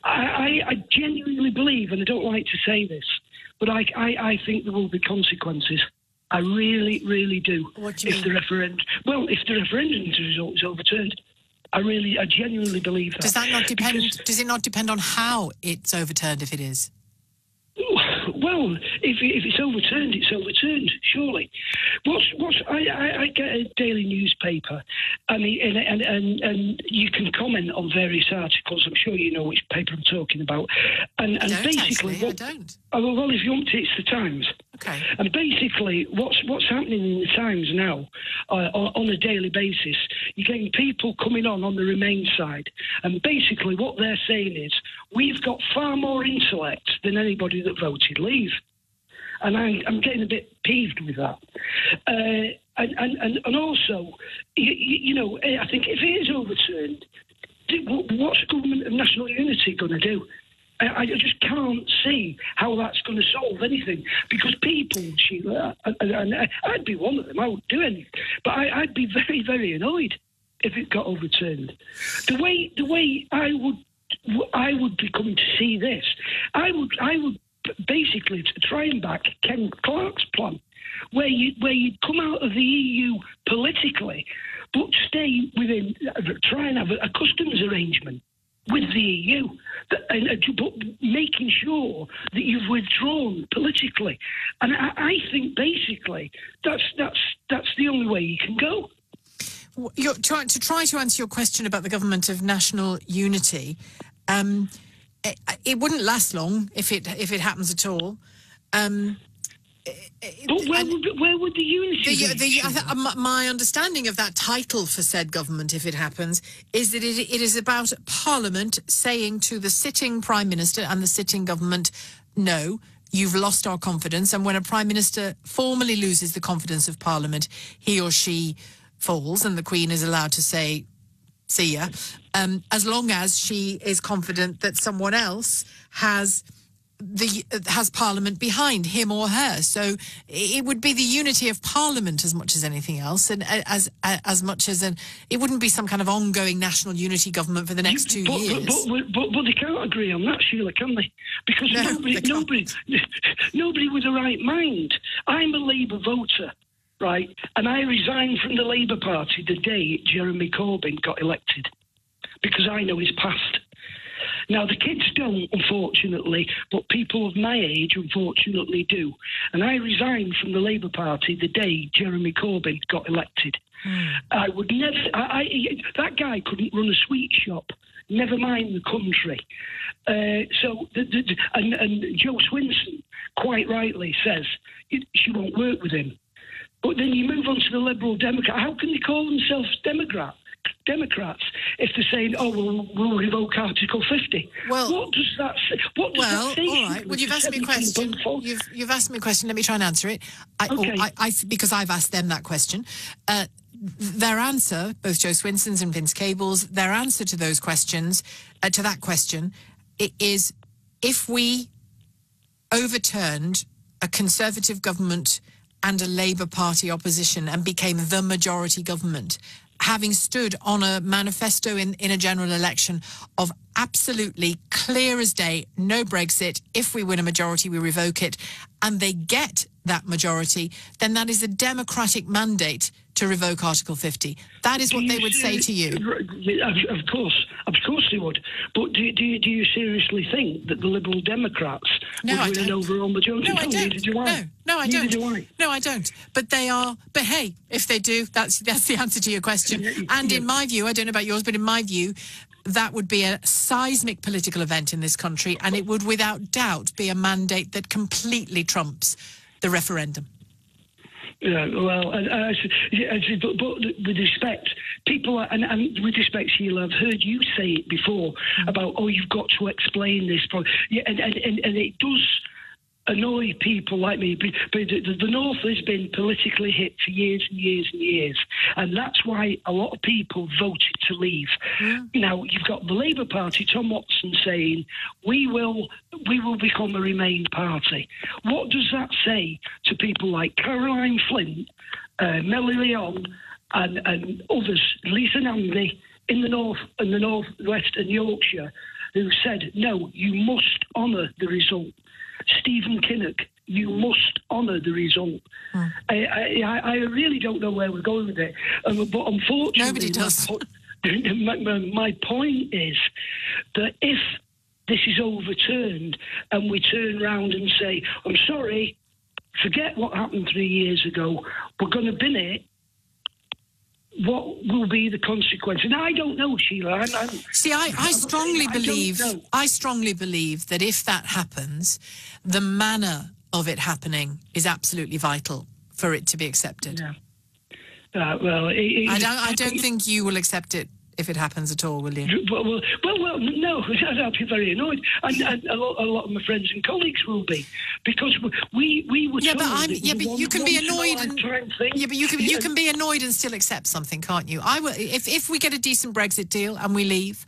I, I, I genuinely believe, and I don't like to say this, but I, I, I think there will be consequences. I really, really do. if the referendum, well, if the referendum result is overturned, I really, I genuinely believe that. Does that not depend? Does it not depend on how it's overturned? If it is, Well, if, if it's overturned, it's overturned, surely. What's, what's, I, I, I get a daily newspaper, I mean, and, and, and, and you can comment on various articles. I'm sure you know which paper I'm talking about. And, and basically, actually. I don't. Oh, well, if you want it, it's the Times. Okay. And basically, what's what's happening in the Times now, uh, on, on a daily basis, you're getting people coming on on the Remain side, and basically what they're saying is we've got far more intellect than anybody that voted Leave, and I'm, I'm getting a bit peeved with that. Uh, and, and, and also, you, you know, I think if it is overturned, what's government of national unity going to do? I, I just can't see how that's going to solve anything because people, Shelagh, and, and I- I'd be one of them. I would do anything, but I, I'd be very, very annoyed if it got overturned. The way, the way I would, I would be coming to see this, I would, I would basically try and back Ken Clarke's plan, where you, where you'd come out of the EU politically, but stay within, try and have a, customs arrangement with the EU, that, and, uh, but making sure that you've withdrawn politically. And I, I think basically that's that's that's the only way you can go. You're trying to try to answer your question about the government of national unity. Um, it, it wouldn't last long if it if it happens at all. Um, But where would, where would the unity The, the, I th- my- my understanding of that title for said government, if it happens, is that it, it is about Parliament saying to the sitting Prime Minister and the sitting government, no, you've lost our confidence. And when a Prime Minister formally loses the confidence of Parliament, he or she falls, and the Queen is allowed to say, see ya, um, as long as she is confident that someone else has the has Parliament behind him or her. So it would be the unity of Parliament as much as anything else, and as as much as an it wouldn't be some kind of ongoing national unity government for the next two but, years. But, but, but, but they can't agree on that, Shelagh, can they? Because No, nobody, they nobody, nobody with the right mind. I'm a Labour voter, right? And I resigned from the Labour Party the day Jeremy Corbyn got elected because I know his past. Now, the kids don't, unfortunately, but people of my age, unfortunately, do. And I resigned from the Labour Party the day Jeremy Corbyn got elected. I would never. I, I, that guy couldn't run a sweet shop. Never mind the country. Uh, so, the, the, and, and Jo Swinson quite rightly says she won't work with him. But then you move on to the Liberal Democrat. How can they call themselves Democrat? Democrats, if they're saying, "Oh, we'll, we'll revoke Article 50," Well, what does that say? What does well, that say? all right. Well, you've asked me a question. You've, you've asked me a question. Let me try and answer it. I, Okay. I, I, because I've asked them that question. Uh, their answer, both Jo Swinson's and Vince Cable's, their answer to those questions, uh, to that question, i- is if we overturned a Conservative government and a Labour Party opposition and became the majority government, having stood on a manifesto in, in a general election of absolutely clear as day, no Brexit, if we win a majority, we revoke it, and they get that majority, then that is a democratic mandate to revoke Article 50. That is what they would say to you. Uh, of, of course, of course they would. But do, do, you- do you seriously think that the Liberal Democrats No, I would win an don't. overall majority? No, I don't. do I. No, no, I Neither don't. do I. No, I don't. But they are. But hey, if they do, that's that's the answer to your question. And in my view, I don't know about yours, but in my view, that would be a seismic political event in this country, and it would, without doubt, be a mandate that completely trumps the referendum. Yeah, well, and, and I said- yeah, I said, but, but with respect, people, are, and, and with respect, Shelagh, I've heard you say it before mm. about, oh, you've got to explain this. pro- Yeah, and, and, and, and it does annoy people like me. But but the, the North has been politically hit for years and years and years, and that's why a lot of people voted to leave. Now you've got the Labour Party, Tom Watson saying we will we will become a Remain party. What does that say to people like Caroline Flint, uh, Melanie Onn, and, and others, Lisa Nandy in the north and the north west and Yorkshire, who said no, you must honour the result. Stephen Kinnock, you must honour the result. I, I, I really don't know where we're going with it, um, but unfortunately, Nobody does. My, my, point is that if this is overturned and we turn round and say, "I'm sorry, forget what happened three years ago. We're going to bin it." What will be the consequence? And I don't know, Shelagh. I'm, I'm, See, I, I strongly I believe. I strongly believe that if that happens, the manner of it happening is absolutely vital for it to be accepted. Uh, well, it, it, I don't I don't think you will accept it if it happens at all, will you? Well, well, well, well no, I'd be very annoyed, and, and a, lot, a lot of my friends and colleagues will be, because we we were Yeah, but I'm, yeah, but you can be once in a annoyed and yeah, but you can you Yeah. can be annoyed and still accept something, can't you? I will if if we get a decent Brexit deal and we leave,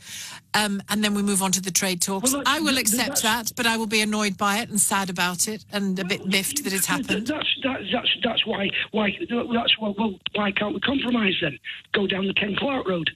um, and then we move on to the trade talks. Well, I will accept that, but I will be annoyed by it and sad about it and a bit miffed that it's happened. That's that's that's that's why why that's why well why can't we compromise then? Go down the Ken Clarke road.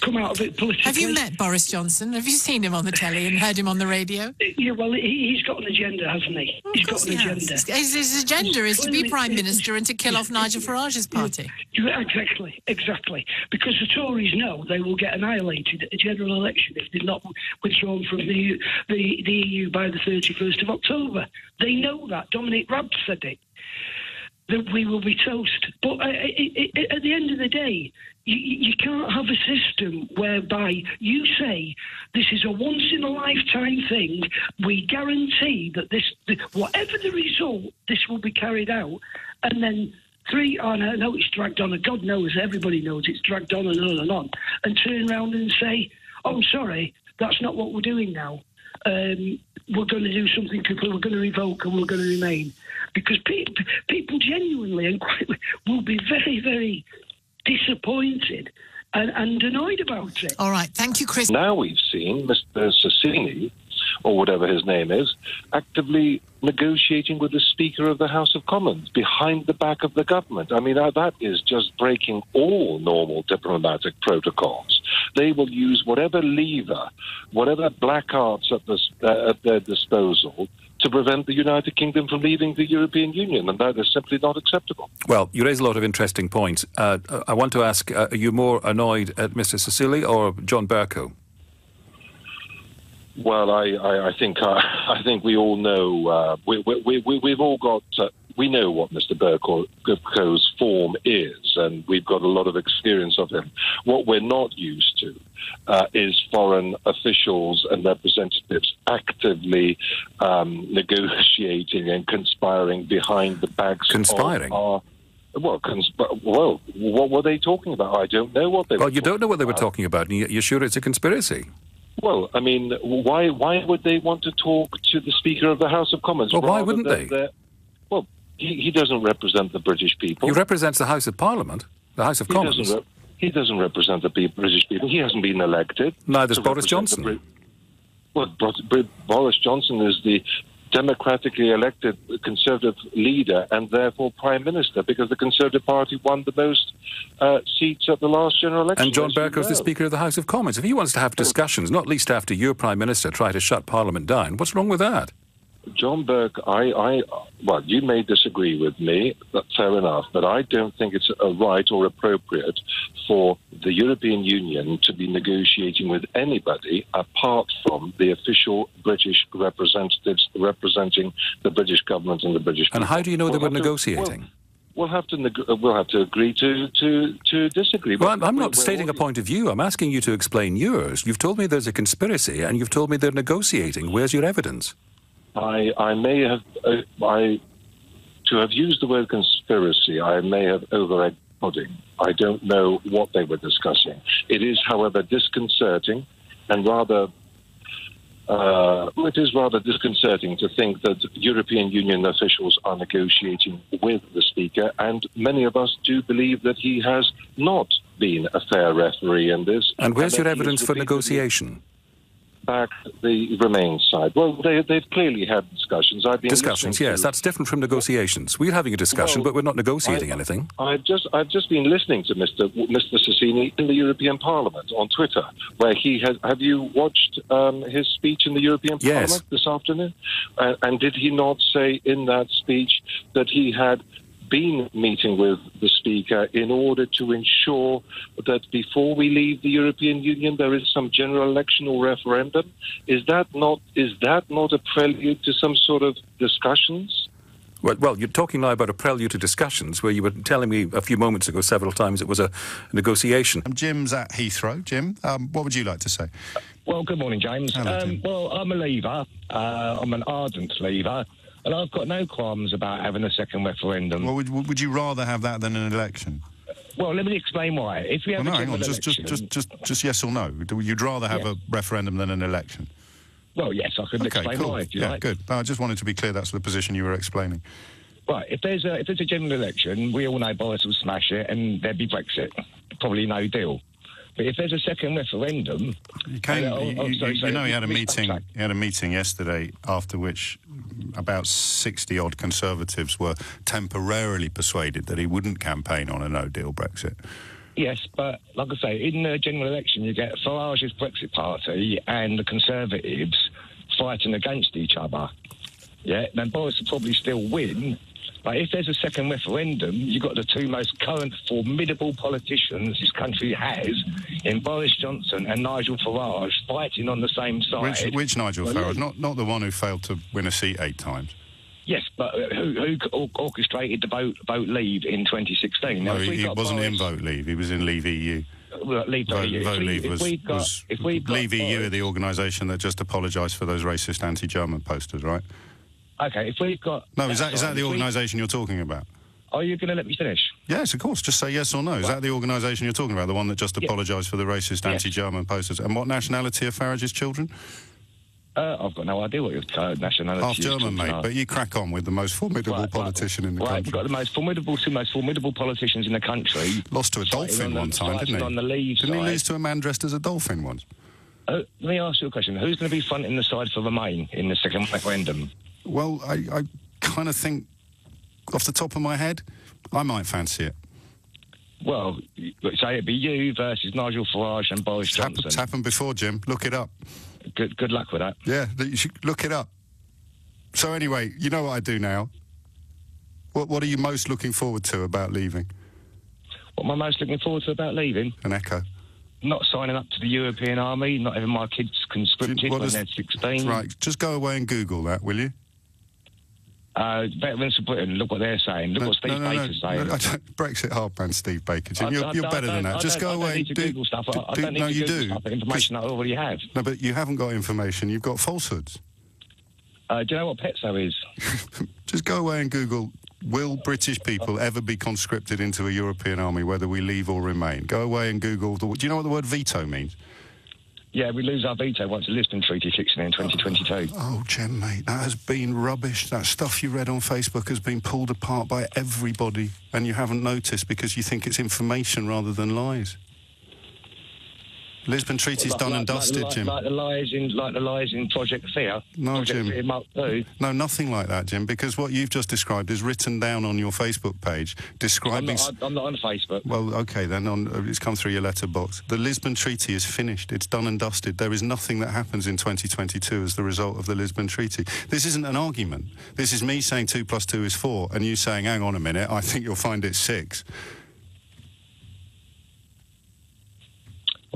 Come out of it politically. Have you met Boris Johnson? Have you seen him on the telly and heard him on the radio? Yeah, well, he, he's got an agenda, hasn't he? he's got an agenda. His, his agenda is to be prime minister and to kill off Nigel Farage's party. Exactly, exactly. Because the Tories know they will get annihilated at a general election if they're not withdrawn from the, EU the, the EU by the 31st of October. They know that. Dominic Raab said it. That we will be toast. But uh, i i at the end of the day, you, you can't have a system whereby you say this is a once in a lifetime thing. We guarantee that this, whatever the result, this will be carried out, and then. Three, oh, no, no, it's dragged on, and God knows, everybody knows it's dragged on and on and on, and turn around and say, oh, I'm sorry, that's not what we're doing now. Um, we're going to do something completely, we're going to revoke and we're going to remain. Because pe- people genuinely and quite will be very, very disappointed and, and annoyed about it. All right, thank you, Chris. Now we've seen Mr. Sassini, or whatever his name is, actively negotiating with the Speaker of the House of Commons behind the back of the government. I mean, that, that is just breaking all normal diplomatic protocols. They will use whatever lever, whatever black arts at, this, uh, at their disposal to prevent the United Kingdom from leaving the European Union, and that is simply not acceptable. Well, you raise a lot of interesting points. Uh, I want to ask uh, are you more annoyed at Mr. Sassoli or John Bercow? Well, I, I, I think uh, I think we all know uh, we, we, we, we've all got uh, we know what Mr. Bercow's form is, and we've got a lot of experience of him. What we're not used to uh, is foreign officials and representatives actively um, negotiating and conspiring behind the backs Conspiring? of our. Well, consp- well, what were they talking about? I don't know what they. Well, you don't know what they were about. talking about, and you- you're sure it's a conspiracy. Well, I mean, why why would they want to talk to the Speaker of the House of Commons? Well, why wouldn't they? He, he doesn't represent the British people. He represents the House of Parliament, the House of He Commons. doesn't, rep- he doesn't represent the British people. He hasn't been elected. Neither to Boris Johnson. Brit- well, Boris Johnson is the democratically elected Conservative leader and therefore Prime Minister because the Conservative Party won the most uh, seats at the last general election. And John as you Bercow's the. Speaker of the House of Commons. If he wants to have discussions, not least after your Prime Minister tried to shut Parliament down, what's wrong with that? John Bercow, I, I, well, you may disagree with me, that's fair enough, but I don't think it's a right or appropriate for the European Union to be negotiating with anybody apart from the official British representatives representing the British government and the British. And how do you know they We'll were to- negotiating? We'll have to neg- we'll have to agree to to, to disagree. Well, I'm, I'm not we're- we're stating a point of view. I'm asking you to explain yours. You've told me there's a conspiracy, and you've told me they're negotiating. Where's your evidence? I, I may have, uh, I, to have used the word conspiracy, I may have over egged pudding. I don't know what they were discussing. It is, however, disconcerting and rather, uh, it is rather disconcerting to think that European Union officials are negotiating with the Speaker, and many of us do believe that he has not been a fair referee in this. And where's that your evidence for negotiation? Back the Remain side. Well, they, they've clearly had discussions. I've been Discussions, yes, to- that's different from negotiations. We're having a discussion, Well, but we're not negotiating I- anything. I've just I've just been listening to Mr. Mr. Sassini in the European Parliament on Twitter, where he has. Have you watched um, his speech in the European Yes. Parliament this afternoon? Uh, and did he not say in that speech that he had been meeting with the Speaker in order to ensure that before we leave the European Union there is some general election or referendum? Is that not is that not a prelude to some sort of discussions? Well, well, you're talking now about a prelude to discussions where you were telling me a few moments ago several times it was a negotiation. Um, Jim's at Heathrow. Jim, um, what would you like to say? Well, good morning, James. Hello, um, well, I'm a leaver. Uh, I'm an ardent leaver, and I've got no qualms about having a second referendum. Well, would, would you rather have that than an election? Well, let me explain why. If we Well, have no, a hang on. general Just, just, election, just, just, just yes or no. Do- You'd rather have Yeah. a referendum than an election? well, yes, I could Okay, explain cool. why if you yeah, like. good. No, I just wanted to be clear. That's the position you were explaining. Right, if there's a if there's a general election, we all know Boris will smash it, and there'd be Brexit, probably no deal. But if there's a second referendum, You, came, Oh, oh, you, oh, you- sorry, you know, he had a meeting. He had a meeting yesterday, after which about sixty odd Conservatives were temporarily persuaded that he wouldn't campaign on a No-deal Brexit. Yes, but like I say, in the general election, you get Farage's Brexit Party and the Conservatives fighting against each other. Yeah, then Boris will probably still win. But if there's a second referendum, you've got the two most current formidable politicians this country has in Boris Johnson and Nigel Farage fighting on the same side. Which, which Nigel Well, Farage? Not, not the one who failed to win a seat eight times. Yes, but who, who orchestrated the vote vote leave in 2016? Now, No, he, he wasn't Boris- in Vote Leave. He was in Leave EU. Leave Vote, EU. Vote Leave was, got- was if we've got Leave EU Boris- the organisation that just apologised for those racist anti-German posters, right? Okay, if we've got No, is that is that the organisation you're talking about? Are you going to let me finish? Yes, of course. Just say yes or no. Is that the organisation you're talking about? The one that just Yeah. apologised for the racist anti-German posters? And what nationality are Farage's children? Uh, I've got no idea what your uh, nationality Half is. German, mate. But you crack on with the most formidable Right, politician in the Right, country. we've got the most formidable, two most formidable politicians in the country. Lost to a dolphin on the- one time, didn't he? On the leave Didn't he side. lose to a man dressed as a dolphin once? Uh, let me ask you a question. Who's going to be fronting the side for Remain in the second referendum? Well, I, I kind of think, off the top of my head, I might fancy it. Well, say it'd be you versus Nigel Farage and Boris It's happened, Johnson. it's happened before, Jim. Look it up. Good, good luck with that. Yeah, you should look it up. So anyway, you know what I do now. What What are you most looking forward to about leaving? What am I most looking forward to about leaving? An echo. Not signing up to the European Army, not having my kids conscripted What when they're 16. Right, just go away and Google that, will you? Uh, veterans of Britain, look what they're saying. Look No, what Steve no, no, Baker's saying. no, I don't- Brexit hard man, Steve Baker. Jim, you're, you're better than that. Just go away and do. Google stuff. I- I do- don't need no, to you Google do. stuff, information I already have. No, but you haven't got information. You've got falsehoods. Uh, do you know what PESCO is? Just go away and Google. Will British people ever be conscripted into a European army, whether we leave or remain? Go away and Google. The, do you know what the word veto means? Yeah, we lose our veto once the Lisbon Treaty kicks in in 2022. Oh, Jem, mate, that has been rubbish. That stuff you read on Facebook has been pulled apart by everybody, and you haven't noticed because you think it's information rather than lies. Lisbon Treaty's Like- done like- and dusted, like, Jim. Like the lies in, like the lies in Project Fear. No, Project Jim. Fear No, nothing like that, Jim, because what you've just described is written down on your Facebook page, I'm describing... not, I'm not on Facebook. Well, okay, then on, uh, it's come through your letterbox. The Lisbon Treaty is finished. It's done and dusted. There is nothing that happens in 2022 as the result of the Lisbon Treaty. This isn't an argument. This is me saying two plus two is four, and you saying, hang on a minute, I think you'll find it six.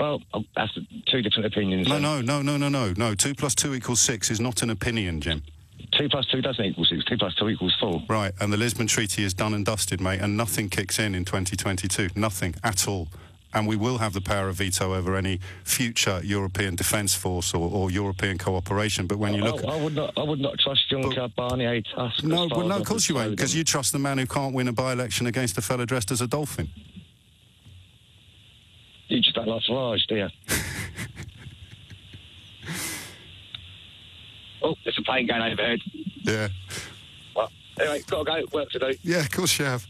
Well, that's two different opinions. No, no, no, no, no, no, no. Two plus two equals six is not an opinion, Jim. Two plus two doesn't equal six. Two plus two equals four. Right, and the Lisbon Treaty is done and dusted, mate, and nothing kicks in in 2022. Nothing at all. And we will have the power of veto over any future European Defence Force or, or European cooperation. But when you look I, I would not. I would not trust Juncker, Barnier, Tusk. No, well, no, of course you won't, because you trust the man who can't win a by-election against a fellow dressed as a dolphin. Them. You just don't like Farage, do you? oh, there's a plane going overhead. Yeah. Well, anyway, got to go. Work to do. Yeah, of course you have.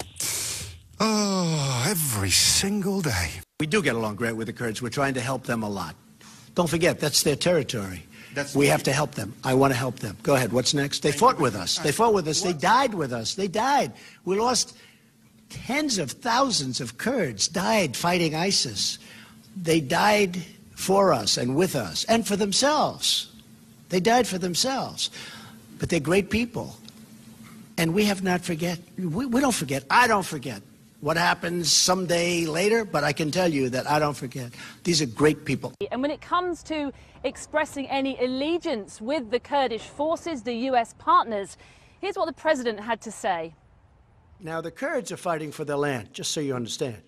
Oh, every single day. We do get along great with the Kurds. We're trying to help them a lot. Don't forget, that's their territory. we have to help them. I want to help them. Go ahead. What's next? They fought with us. They fought with us. They died with us. They died. We lost tens of thousands of Kurds died fighting ISIS. They died for us and with us and for themselves. They died for themselves. But they're great people. And we have not forget. We, we don't forget. I don't forget what happens someday later, but I can tell you that I don't forget. These are great people. And when it comes to expressing any allegiance with the Kurdish forces, the US partners, here's what the president had to say. Now, the Kurds are fighting for their land, just so you understand.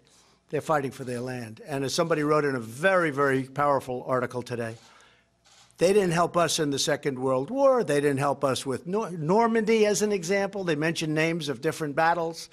They're fighting for their land. And as somebody wrote in a very, very powerful article today, they didn't help us in the Second World War. They didn't help us with Nor- Normandy, as an example. They mentioned names of different battles.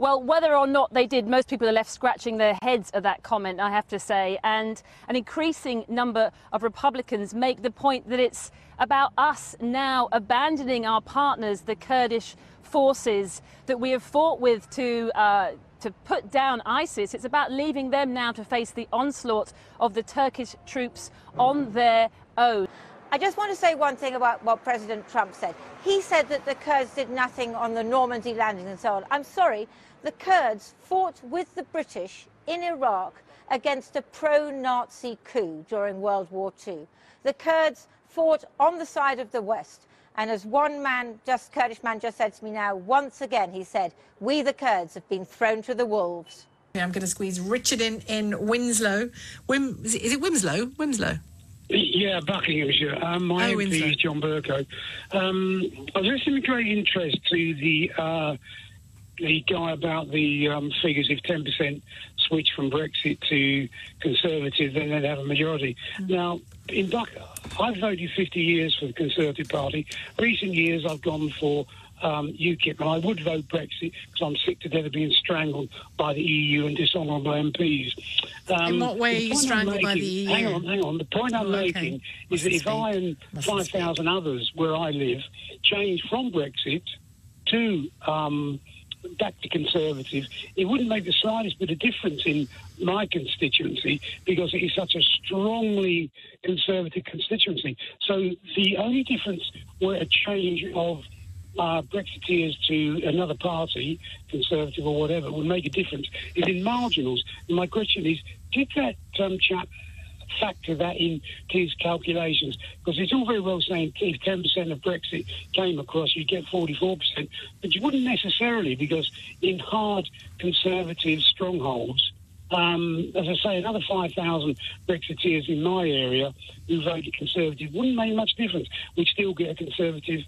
Well, whether or not they did, most people are left scratching their heads at that comment, I have to say. And an increasing number of Republicans make the point that it's about us now abandoning our partners, the Kurdish forces that we have fought with to. Uh, to put down ISIS, it's about leaving them now to face the onslaught of the Turkish troops on their own. I just want to say one thing about what President Trump said. He said that the Kurds did nothing on the Normandy landings and so on. I'm sorry, the Kurds fought with the British in Iraq against a pro Nazi coup during World War II. The Kurds fought on the side of the West. And as one man, just Kurdish man, just said to me now, once again, he said, We the Kurds have been thrown to the wolves. I'm going to squeeze Richard in in Winslow. Wim, is it, is it Wimslow? Wimslow. Yeah, Buckinghamshire. Um, my Oh, MP is John Bercow. Um, I was listening with great interest to the uh, the guy about the um, figures. If ten percent switch from Brexit to Conservative, then they'd have a majority. Now, in Buck, I've voted fifty years for the Conservative Party. Recent years, I've gone for. Um, UKIP, and I would vote Brexit because I'm sick to death of being strangled by the EU and dishonourable MPs. Um, In what way are you strangled by the making- EU? Hang on, hang on. The point I'm Oh, okay. making is that if I and 5,000 others where I live change from Brexit to um, back to Conservative, it wouldn't make the slightest bit of difference in my constituency because it is such a strongly Conservative constituency. So the only difference where a change of uh, Brexiteers to another party, Conservative or whatever, would make a difference is in marginals. And my question is, did that um, chap factor that into his calculations? Because it's all very well saying if 10% of Brexit came across, you'd get 44%, but you wouldn't necessarily because in hard Conservative strongholds, um, as I say, another 5,000 Brexiteers in my area who voted Conservative wouldn't make much difference. We'd still get a Conservative,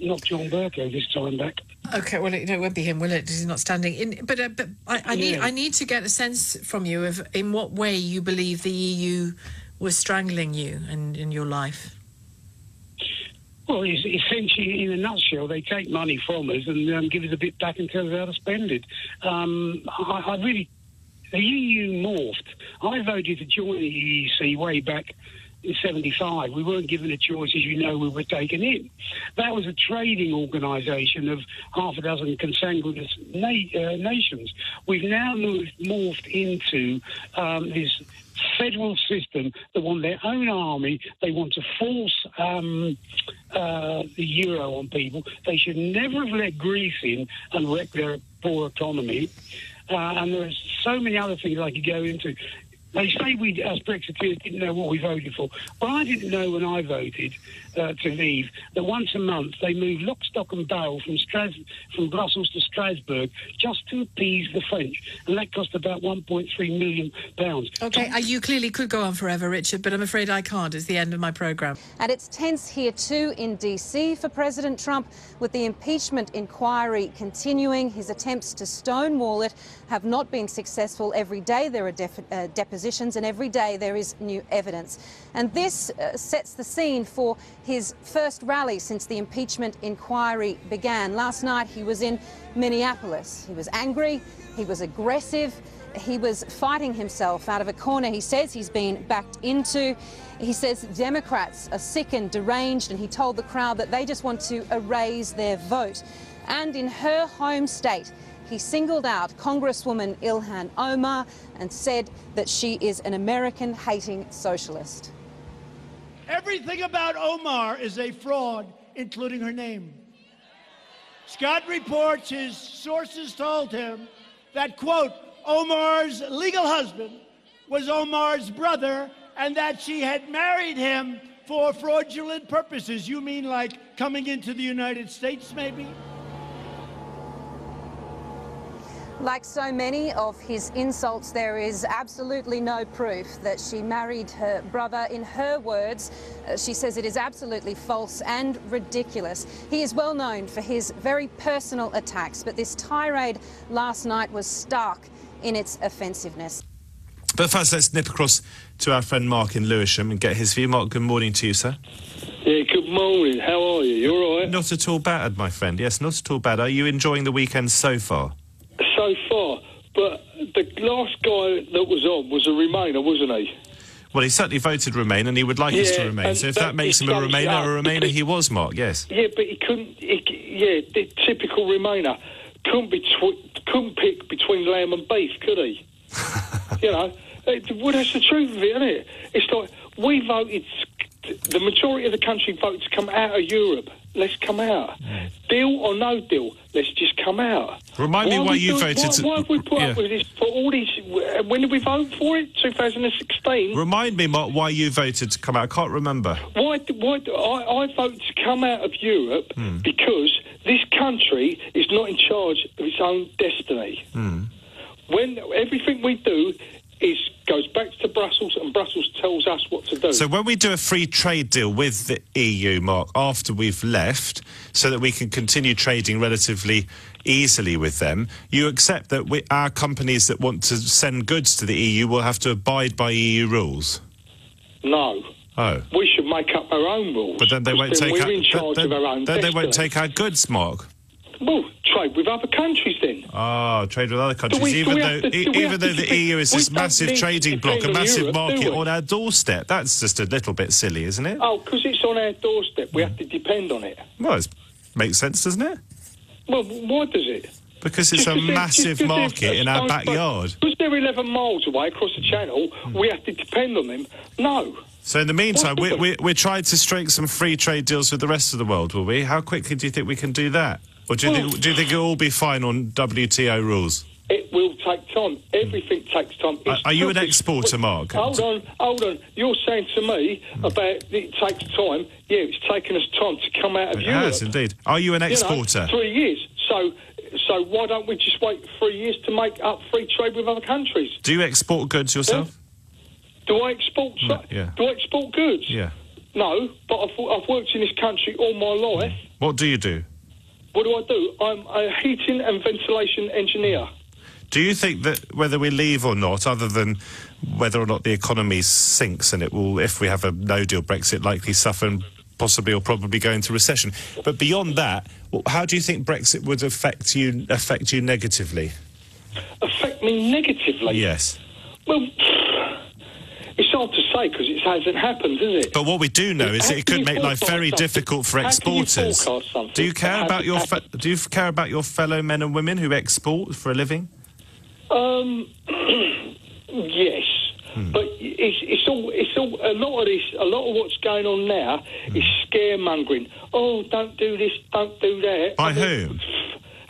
not John Bercow this time back. Okay, well, it, no, it won't be him, will it? He's not standing in. But, uh, but I, I need, Yeah. I need to get a sense from you of in what way you believe the EU was strangling you and in your life. Well, it's essentially, in a nutshell, they take money from us and um, give us a bit back and tell us how to spend it. Um, I, I really, the EU morphed. I voted to join the EEC way back 75. We weren't given a choice, as you know, we were taken in. That was a trading organisation of half a dozen consanguineous na- uh, nations. We've now moved, morphed into um, this federal system that want their own army. They want to force um, uh, the euro on people. They should never have let Greece in and wreck their poor economy. Uh, and there's so many other things I could go into. They say we, as Brexiteers, didn't know what we voted for. Well, I didn't know when I voted uh, to leave that once a month they move lock, stock, and barrel from Stras- from Brussels to Strasbourg just to appease the French, and that cost about 1.3 million pounds. Okay, uh, you clearly could go on forever, Richard, but I'm afraid I can't. It's the end of my programme. And it's tense here too in DC for President Trump with the impeachment inquiry continuing. His attempts to stonewall it have not been successful. Every day there are def- uh, depositions and every day there is new evidence. And this uh, sets the scene for his first rally since the impeachment inquiry began. Last night he was in Minneapolis. He was angry, he was aggressive. He was fighting himself out of a corner he says he's been backed into. He says Democrats are sick and deranged, and he told the crowd that they just want to erase their vote. And in her home state, he singled out Congresswoman Ilhan Omar and said that she is an American hating socialist. Everything about Omar is a fraud, including her name. Scott reports his sources told him that, quote, Omar's legal husband was Omar's brother and that she had married him for fraudulent purposes. You mean like coming into the United States, maybe? Like so many of his insults, there is absolutely no proof that she married her brother. In her words, uh, she says it is absolutely false and ridiculous. He is well known for his very personal attacks, but this tirade last night was stark in its offensiveness. But first, let's nip across to our friend Mark in Lewisham and get his view. Mark, good morning to you, sir. Yeah, good morning. How are you? You all right? Not at all bad, my friend. Yes, not at all bad. Are you enjoying the weekend so far? So far, but the last guy that was on was a Remainer, wasn't he? Well, he certainly voted Remain, and he would like us to remain. So if that, that makes him a Remainer, a Remainer he was, Mark. Yes. Yeah, but he couldn't. He, yeah, the typical Remainer couldn't be couldn't pick between lamb and beef, could he? you know, it, well, that's the truth of it, isn't it? It's like we voted. The majority of the country voted to come out of Europe. Let's come out. Deal or no deal, let's just come out. Remind me Why why you voted Why, to- why have we put Yeah. up with this for all these? When did we vote for it? 2016. Remind me, Mark, why you voted to come out. I can't remember. Why? Why? I, I voted to come out of Europe Hmm. because this country is not in charge of its own destiny. Hmm. When everything we do is goes back to Brussels, and Brussels tells us what to do. So when we do a free trade deal with the EU, Mark, after we've left, so that we can continue trading relatively easily with them, you accept that we, our companies that want to send goods to the EU will have to abide by EU rules. no. Oh. We should make up our own rules. But then they won't take we're our, in charge then, of our own then they won't take our goods, Mark. Well, trade with other countries then. Ah, trade with other countries, we- even though to- e- even though the EU is this massive trading bloc, a massive Europe, market on our doorstep. That's just a little bit silly, isn't it? Oh, because it's on our doorstep. We have to depend on it. Well, it makes sense, doesn't it? Well, why does it? Because it's a massive market in our backyard. Because they're 11 miles away across the channel, we have to depend on them. No. So in the meantime, we, we, we're trying to strike some free trade deals with the rest of the world, will we? How quickly do you think we can do that? Or do you, think, do you think it'll all be fine on WTO rules? It will take time. Everything takes time. Are, It's are you an exporter, Mark? Hold on, hold on. You're saying to me about it takes time. Yeah, it's taken us time to come out of It Europe. has, indeed. Are you an You know, exporter? three years. So, so why don't we just wait three years to make up free trade with other countries? Do you export goods yourself? Do I export? Mm, yeah. Do I export goods? Yeah. No, but I've, I've worked in this country all my life. What do you do? What do I do? I'm a heating and ventilation engineer. Do you think that whether we leave or not, other than whether or not the economy sinks and it will, if we have a no deal Brexit, likely suffer and possibly or probably go into recession? But beyond that, how do you think Brexit would affect you affect you negatively? Affect me negatively? Yes. Well, it's hard to say because it hasn't happened, is it? But what we do know is that it could make life very something? difficult for can you exporters. Do you care about your fe- do you care about your fellow men and women who export for a living? Um, yes, Hmm. but it's, it's all it's all a lot of this. A lot of what's going on now Hmm. is scaremongering. Oh, don't do this, don't do that. By I mean, whom?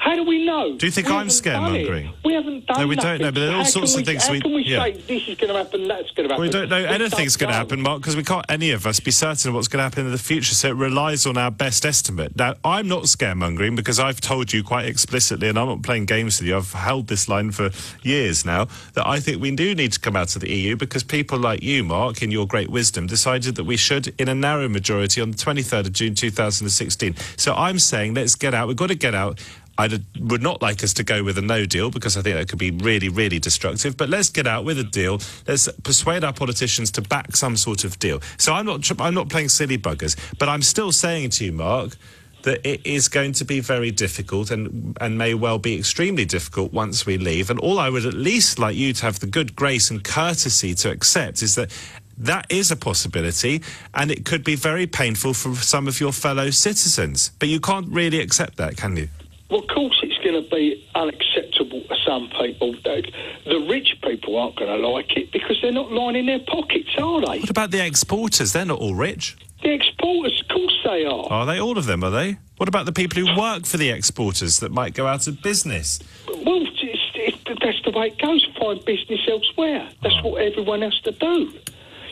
How do we know? Do you think We I'm haven't done it. scaremongering? We haven't done No, we don't know, but there are all How sorts of we, things How we- can we yeah. say this is going to happen, that's going to happen? We don't know anything's going to happen, Mark, because we can't any of us be certain of what's going to happen in the future. So it relies on our best estimate. Now, I'm not scaremongering because I've told you quite explicitly, and I'm not playing games with you. I've held this line for years now that I think we do need to come out of the EU because people like you, Mark, in your great wisdom, decided that we should in a narrow majority on the 23rd of June 2016. So I'm saying let's get out. We've got to get out. I would not like us to go with a no deal because I think that could be really, really destructive. But let's get out with a deal. Let's persuade our politicians to back some sort of deal. So I'm not, I'm not playing silly buggers, but I'm still saying to you, Mark, that it is going to be very difficult and and may well be extremely difficult once we leave. And all I would at least like you to have the good grace and courtesy to accept is that. That is a possibility, and it could be very painful for some of your fellow citizens. But you can't really accept that, can you? Well, of course, it's going to be unacceptable to some people. The, the rich people aren't going to like it because they're not lining their pockets, are they? What about the exporters? They're not all rich. The exporters, of course, they are. Are they? All of them, are they? What about the people who work for the exporters that might go out of business? Well, it's, it's, that's the way it goes. Find business elsewhere. That's Oh. what everyone has to do.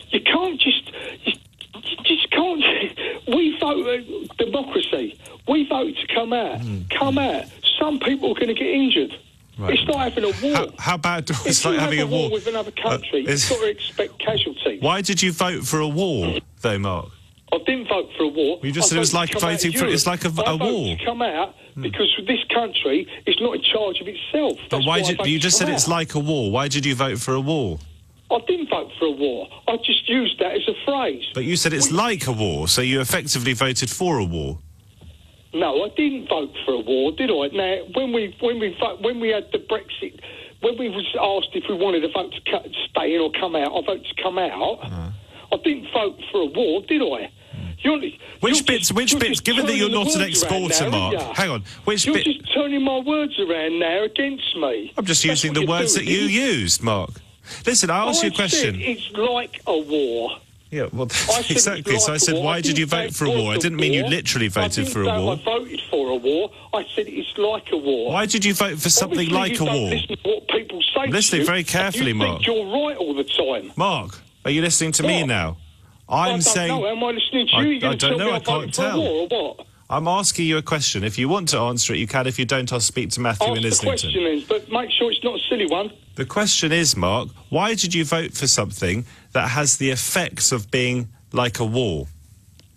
You can't just. You, you just can't. We vote uh, democracy. We vote to come out. Hmm. Come out. Some people are going to get injured. Right. It's like having a war. How, how about if it's like having a war? with another country, Uh, you've got to expect casualties. Why did you vote for a war, though, Mark? I didn't vote for a war. You just I said it was like to come out of voting for- it's like a- I a voted war. to come out because this country is not in charge of itself. But That's why I did you just said it's like a war? Why did you vote for a war? I didn't vote for a war. I just used that as a phrase. But you said it's like a war, so you effectively voted for a war. No, I didn't vote for a war, did I? Now, when we when we when we had the Brexit, when we was asked if we wanted to vote to cut, stay in or come out, I voted to come out. Uh-huh. I didn't vote for a war, did I? You're, Hmm. Which you're bits? just- Which bits? Given that you're not an exporter, now, Mark, hang on. Which You're bit? just turning my words around now against me. I'm just That's using the you're words that you used, Mark. Listen, I asked I you a question. It's like a war. Yeah, well, I exactly. it's So I said, why I did you vote for a war? I didn't mean you war. literally I voted for a war. I voted for a war. I said it's like a war. Why did you vote for something Obviously, like you a war? Listen to what people say. Listening you, very carefully, you Mark. Think you're right all the time. Mark, are you listening to me now? I I'm don't saying. know. Am I listening to I- you? I don't know, I I can't tell. War or what? I'm asking you a question. If you want to answer it, you can. If you don't, I'll speak to Matthew Ask in the question is, but make sure it's not a silly one. The question is, Mark, why did you vote for something that has the effects of being like a wall?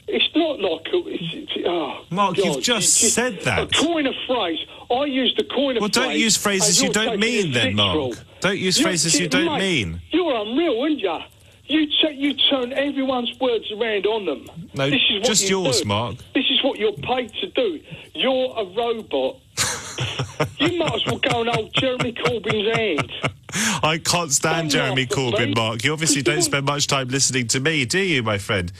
It's not like a. It's, it's, oh, Mark, God, you've just you- said that. A coin a phrase. I used the coin a Well, phrase. don't use phrases you don't mean then, Mark. Don't use You're phrases you don't mate. mean. You're unreal, aren't you? You, t- you turn everyone's words around on them. No, this is what just yours, do. Mark. This is what you're paid to do. You're a robot. you might as well go and hold Jeremy Corbyn's hand. I can't stand Don't Jeremy laugh Corbyn, me. Mark. You obviously don't spend much time listening to me, do you, my friend?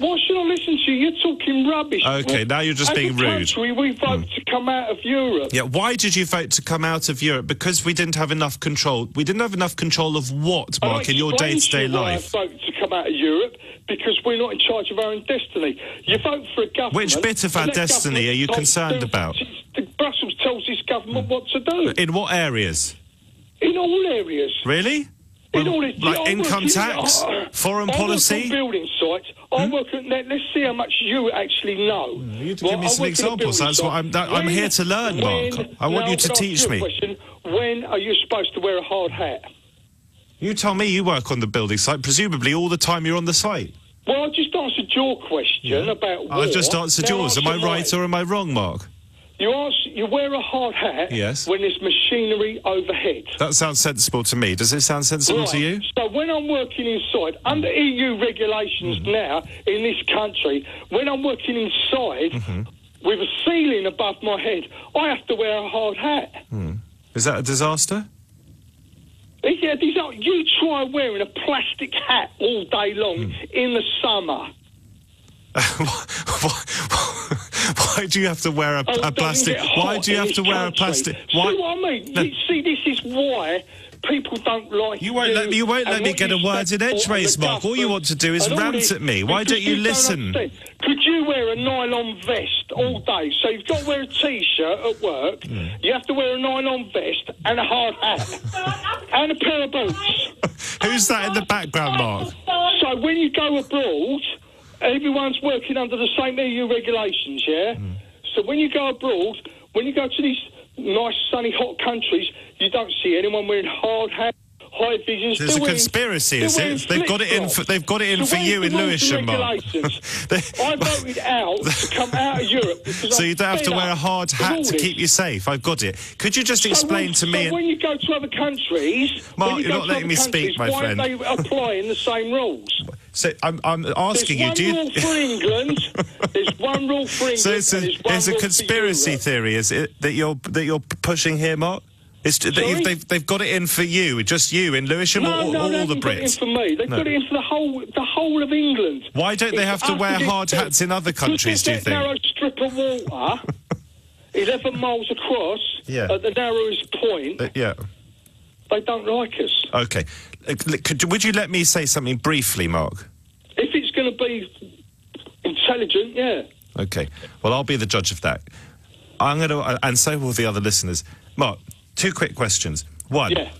Why should I listen to you? You're talking rubbish. Okay, now you're just As being rude. Hmm. country, we vote to come out of Europe. Yeah, why did you vote to come out of Europe? Because we didn't have enough control. We didn't have enough control of what, Mark, in your day to day life? I vote to come out of Europe because we're not in charge of our own destiny. You vote for a government. Which bit of our destiny are you concerned about? The Brussels tells this government what to do In what areas? in all areas. Really? In all areas. Like income in- tax? I- Foreign I policy? Hmm? Work on building sites. I work at. Let, let's see how much you actually know. You Well, give me I some work in a examples. That's what. I'm. That, I'm here to learn, Mark. I want you to can I ask teach me. question? When are you supposed to wear a hard hat? You tell me you work on the building site. Presumably, all the time you're on the site. Well, I just answered your question about war. I've just answered Now yours. Am I right or am I wrong, Mark? You ask, you wear a hard hat Yes. when there's machinery overhead. That sounds sensible to me. Does it sound sensible to you? So when I'm working inside, under EU regulations Mm-hmm. now in this country, when I'm working inside Mm-hmm. with a ceiling above my head, I have to wear a hard hat. Hmm. Is that a disaster? Yeah, these are, you try wearing a plastic hat all day long Hmm. in the summer. Why do you have to wear a, Oh, a plastic? Why do you have to wear a plastic? See Why? what I mean? No. See, this is why people don't like You won't let me. You won't let me get a word in edgeways, Mark. All you want to do is rant this at me. Why don't you don't listen? Could you wear a nylon vest all day? So you've got to wear a t-shirt at work. Hmm. You have to wear a nylon vest and a hard hat and a pair of boots. Who's that in the background, Mark? So when you go abroad, everyone's working under the same EU regulations, yeah? Hmm. So when you go abroad, when you go to these nice, sunny, hot countries, you don't see anyone wearing hard hats, high visions. There's They're a conspiracy, they're is wearing it? They've got it in. For, they've got it in So for you in Lewisham, Mark. I voted out to come out of Europe So I'm you don't have to wear a hard hat to keep you safe. I've got it. Could you just So explain when- to me? So and- when you go to other countries, Mark, you you're not letting me speak, my why friend. Are they applying the same rules? So I'm, I'm asking you. There's Do one you? rule for England. There's one rule for England. So it's a, one it's a conspiracy theory, is it that you're that you're pushing here, Mark? It's That you've, they've they've got it in for you, just you in Lewisham, No, or, no, all the haven't got it in for me. They've No. got it in for the whole, the whole of England. Why don't they have to wear hard hats in other countries? Do you that narrow think? strip of water, 11 miles across, Yeah. at the narrowest point, Uh, yeah. they don't like us. Okay. Uh, Could, would you let me say something briefly, Mark? If it's going to be intelligent, yeah. Okay. Well, I'll be the judge of that. I'm going to, and so will the other listeners. Mark, two quick questions. One. Yeah.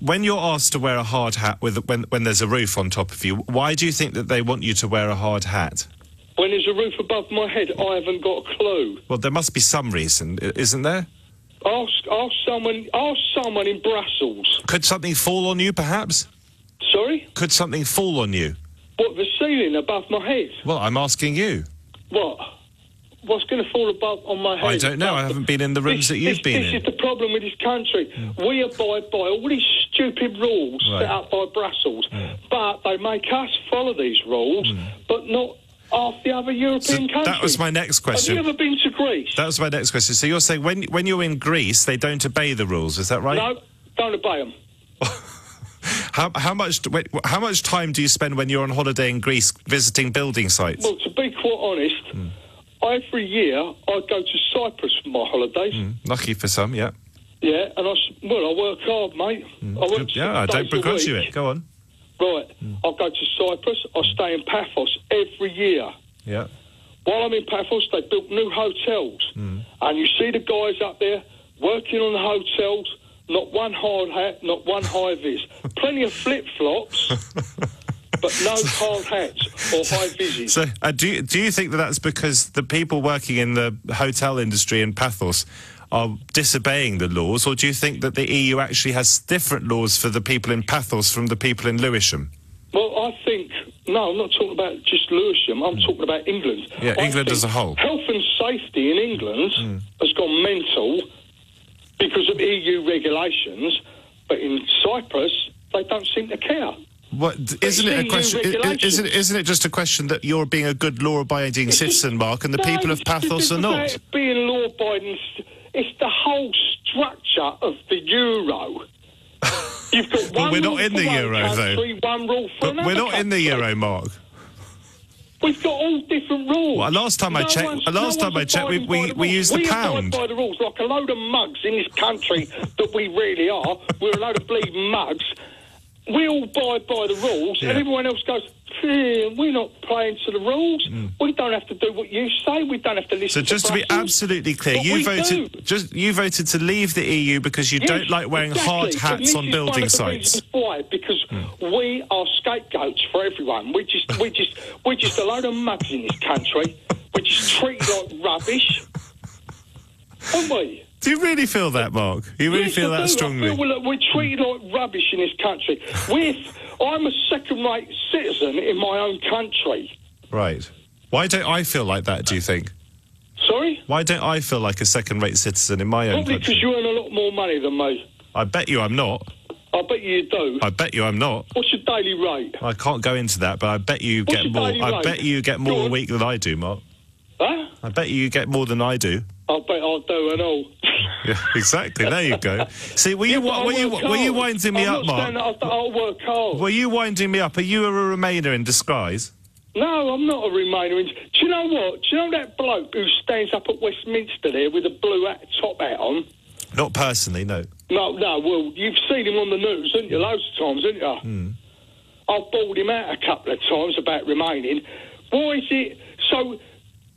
When you're asked to wear a hard hat with when when there's a roof on top of you, why do you think that they want you to wear a hard hat? When there's a roof above my head, I haven't got a clue. Well, there must be some reason, isn't there? Ask, ask someone. Ask someone in Brussels. Could something fall on you, perhaps? Sorry, Could something fall on you? what the ceiling above my head? Well, I'm asking you. What? What's going to fall above on my head? I don't know. I haven't been in the rooms This- that you've this, been this in. is the problem with this country. Mm. We abide by all these stupid rules Right. set up by Brussels, mm. but they make us follow these rules, mm. but not half the other European So countries. that was my next question. Have you ever been to Greece? That was my next question. So you're saying when when you're in Greece, they don't obey the rules? Is that right? No, don't obey them. How how much how much time do you spend when you're on holiday in Greece visiting building sites? Well, to be quite honest, Hmm. every year I go to Cyprus for my holidays. Lucky for some, yeah. Yeah, and I well, I work hard, mate. I work. Yeah, I don't begrudge you it. Go on. Right, Hmm. I go to Cyprus. I stay in Paphos every year. Yeah. While I'm in Paphos, they built new hotels, Hmm. and you see the guys up there working on the hotels. Not one hard hat, not one high vis. Plenty of flip flops, but no hard hats or high vises. So, uh, do you, do you think that that's because the people working in the hotel industry in Pathos are disobeying the laws, or do you think that the EU actually has different laws for the people in Pathos from the people in Lewisham? Well, I think no, I'm not talking about just Lewisham. I'm talking about England. Yeah, I England as a whole. Health and safety in England Hmm. has gone mental because of EU regulations, but in Cyprus they don't seem to care. What isn't it a question? i- i- regulations. Isn't isn't it just a question that you're being a good law-abiding citizen, Mark, and the No, people of Pathos are not? Being law-abiding, it's the whole structure of the euro. You've got But one we're not in the one euro, though. country, One rule for But we're not in the euro, Mark. We've got all different rules. Well, last time I checked- last no time I checked, we- we- the we rules. use the we pound. abide by the rules like a load of mugs in this country that we really are. We're a load of bleeding mugs. We all abide by the rules, and everyone else goes, "Eh, we're not playing to the rules. We don't have to do what you say. We don't have to listen. To. So just to be Brussels." absolutely clear, But you voted do. just you voted to leave the EU because you Yes, don't like wearing exactly. hard hats on building one of the sites. Why? Because we are scapegoats for everyone. We just, we just, we're just a load of mugs in this country. We're just treated like rubbish, aren't we? Do you really feel that, Mark? You really Yes, feel that strongly? Feel we're treated like rubbish in this country. We're, I'm a second-rate citizen in my own country. Right. Why don't I feel like that? Do you think? Sorry? Why don't I feel like a second-rate citizen in my own Probably country? because you earn a lot more money than me. I bet you I'm not. I bet you do. I bet you I'm not. What's your daily rate? I can't go into that, but I bet you What's get more. I bet you get more a week than I do, Mark. Huh? I bet you get more than I do. I bet I do and all. Yeah, exactly. There you go. See, were you Yeah, were you were you winding me I'm up, Mark? that I, I work hard. Were you winding me up? Are you a Remainer in disguise? No, I'm not a Remainer. Do you know what? Do you know that bloke who stands up at Westminster there with a blue hat, top hat on? Not personally, no. No, no. Well, you've seen him on the news, haven't you? Loads of times, haven't you? Hmm. I've bawled him out a couple of times about remaining. Why is it so?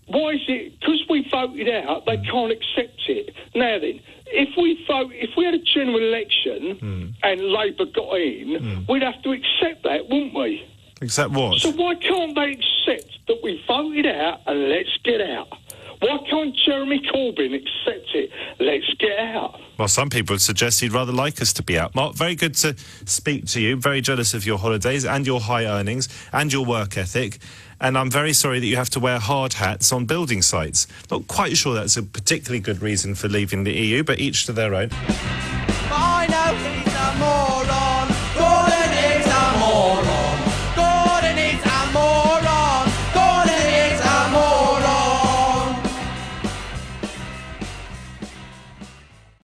Why is it? Because we voted out, they can't accept it. Now then, if we vote, if we had a general election hmm. and Labour got in, hmm. we'd have to accept that, wouldn't we? Accept what? So why can't they accept that we voted out and let's get out? Why can't Jeremy Corbyn accept it? Let's get out. Well, some people would suggest he'd rather like us to be out. Mark, very good to speak to you. Very jealous of your holidays and your high earnings and your work ethic. And I'm very sorry that you have to wear hard hats on building sites. Not quite sure that's a particularly good reason for leaving the EU, but each to their own. I know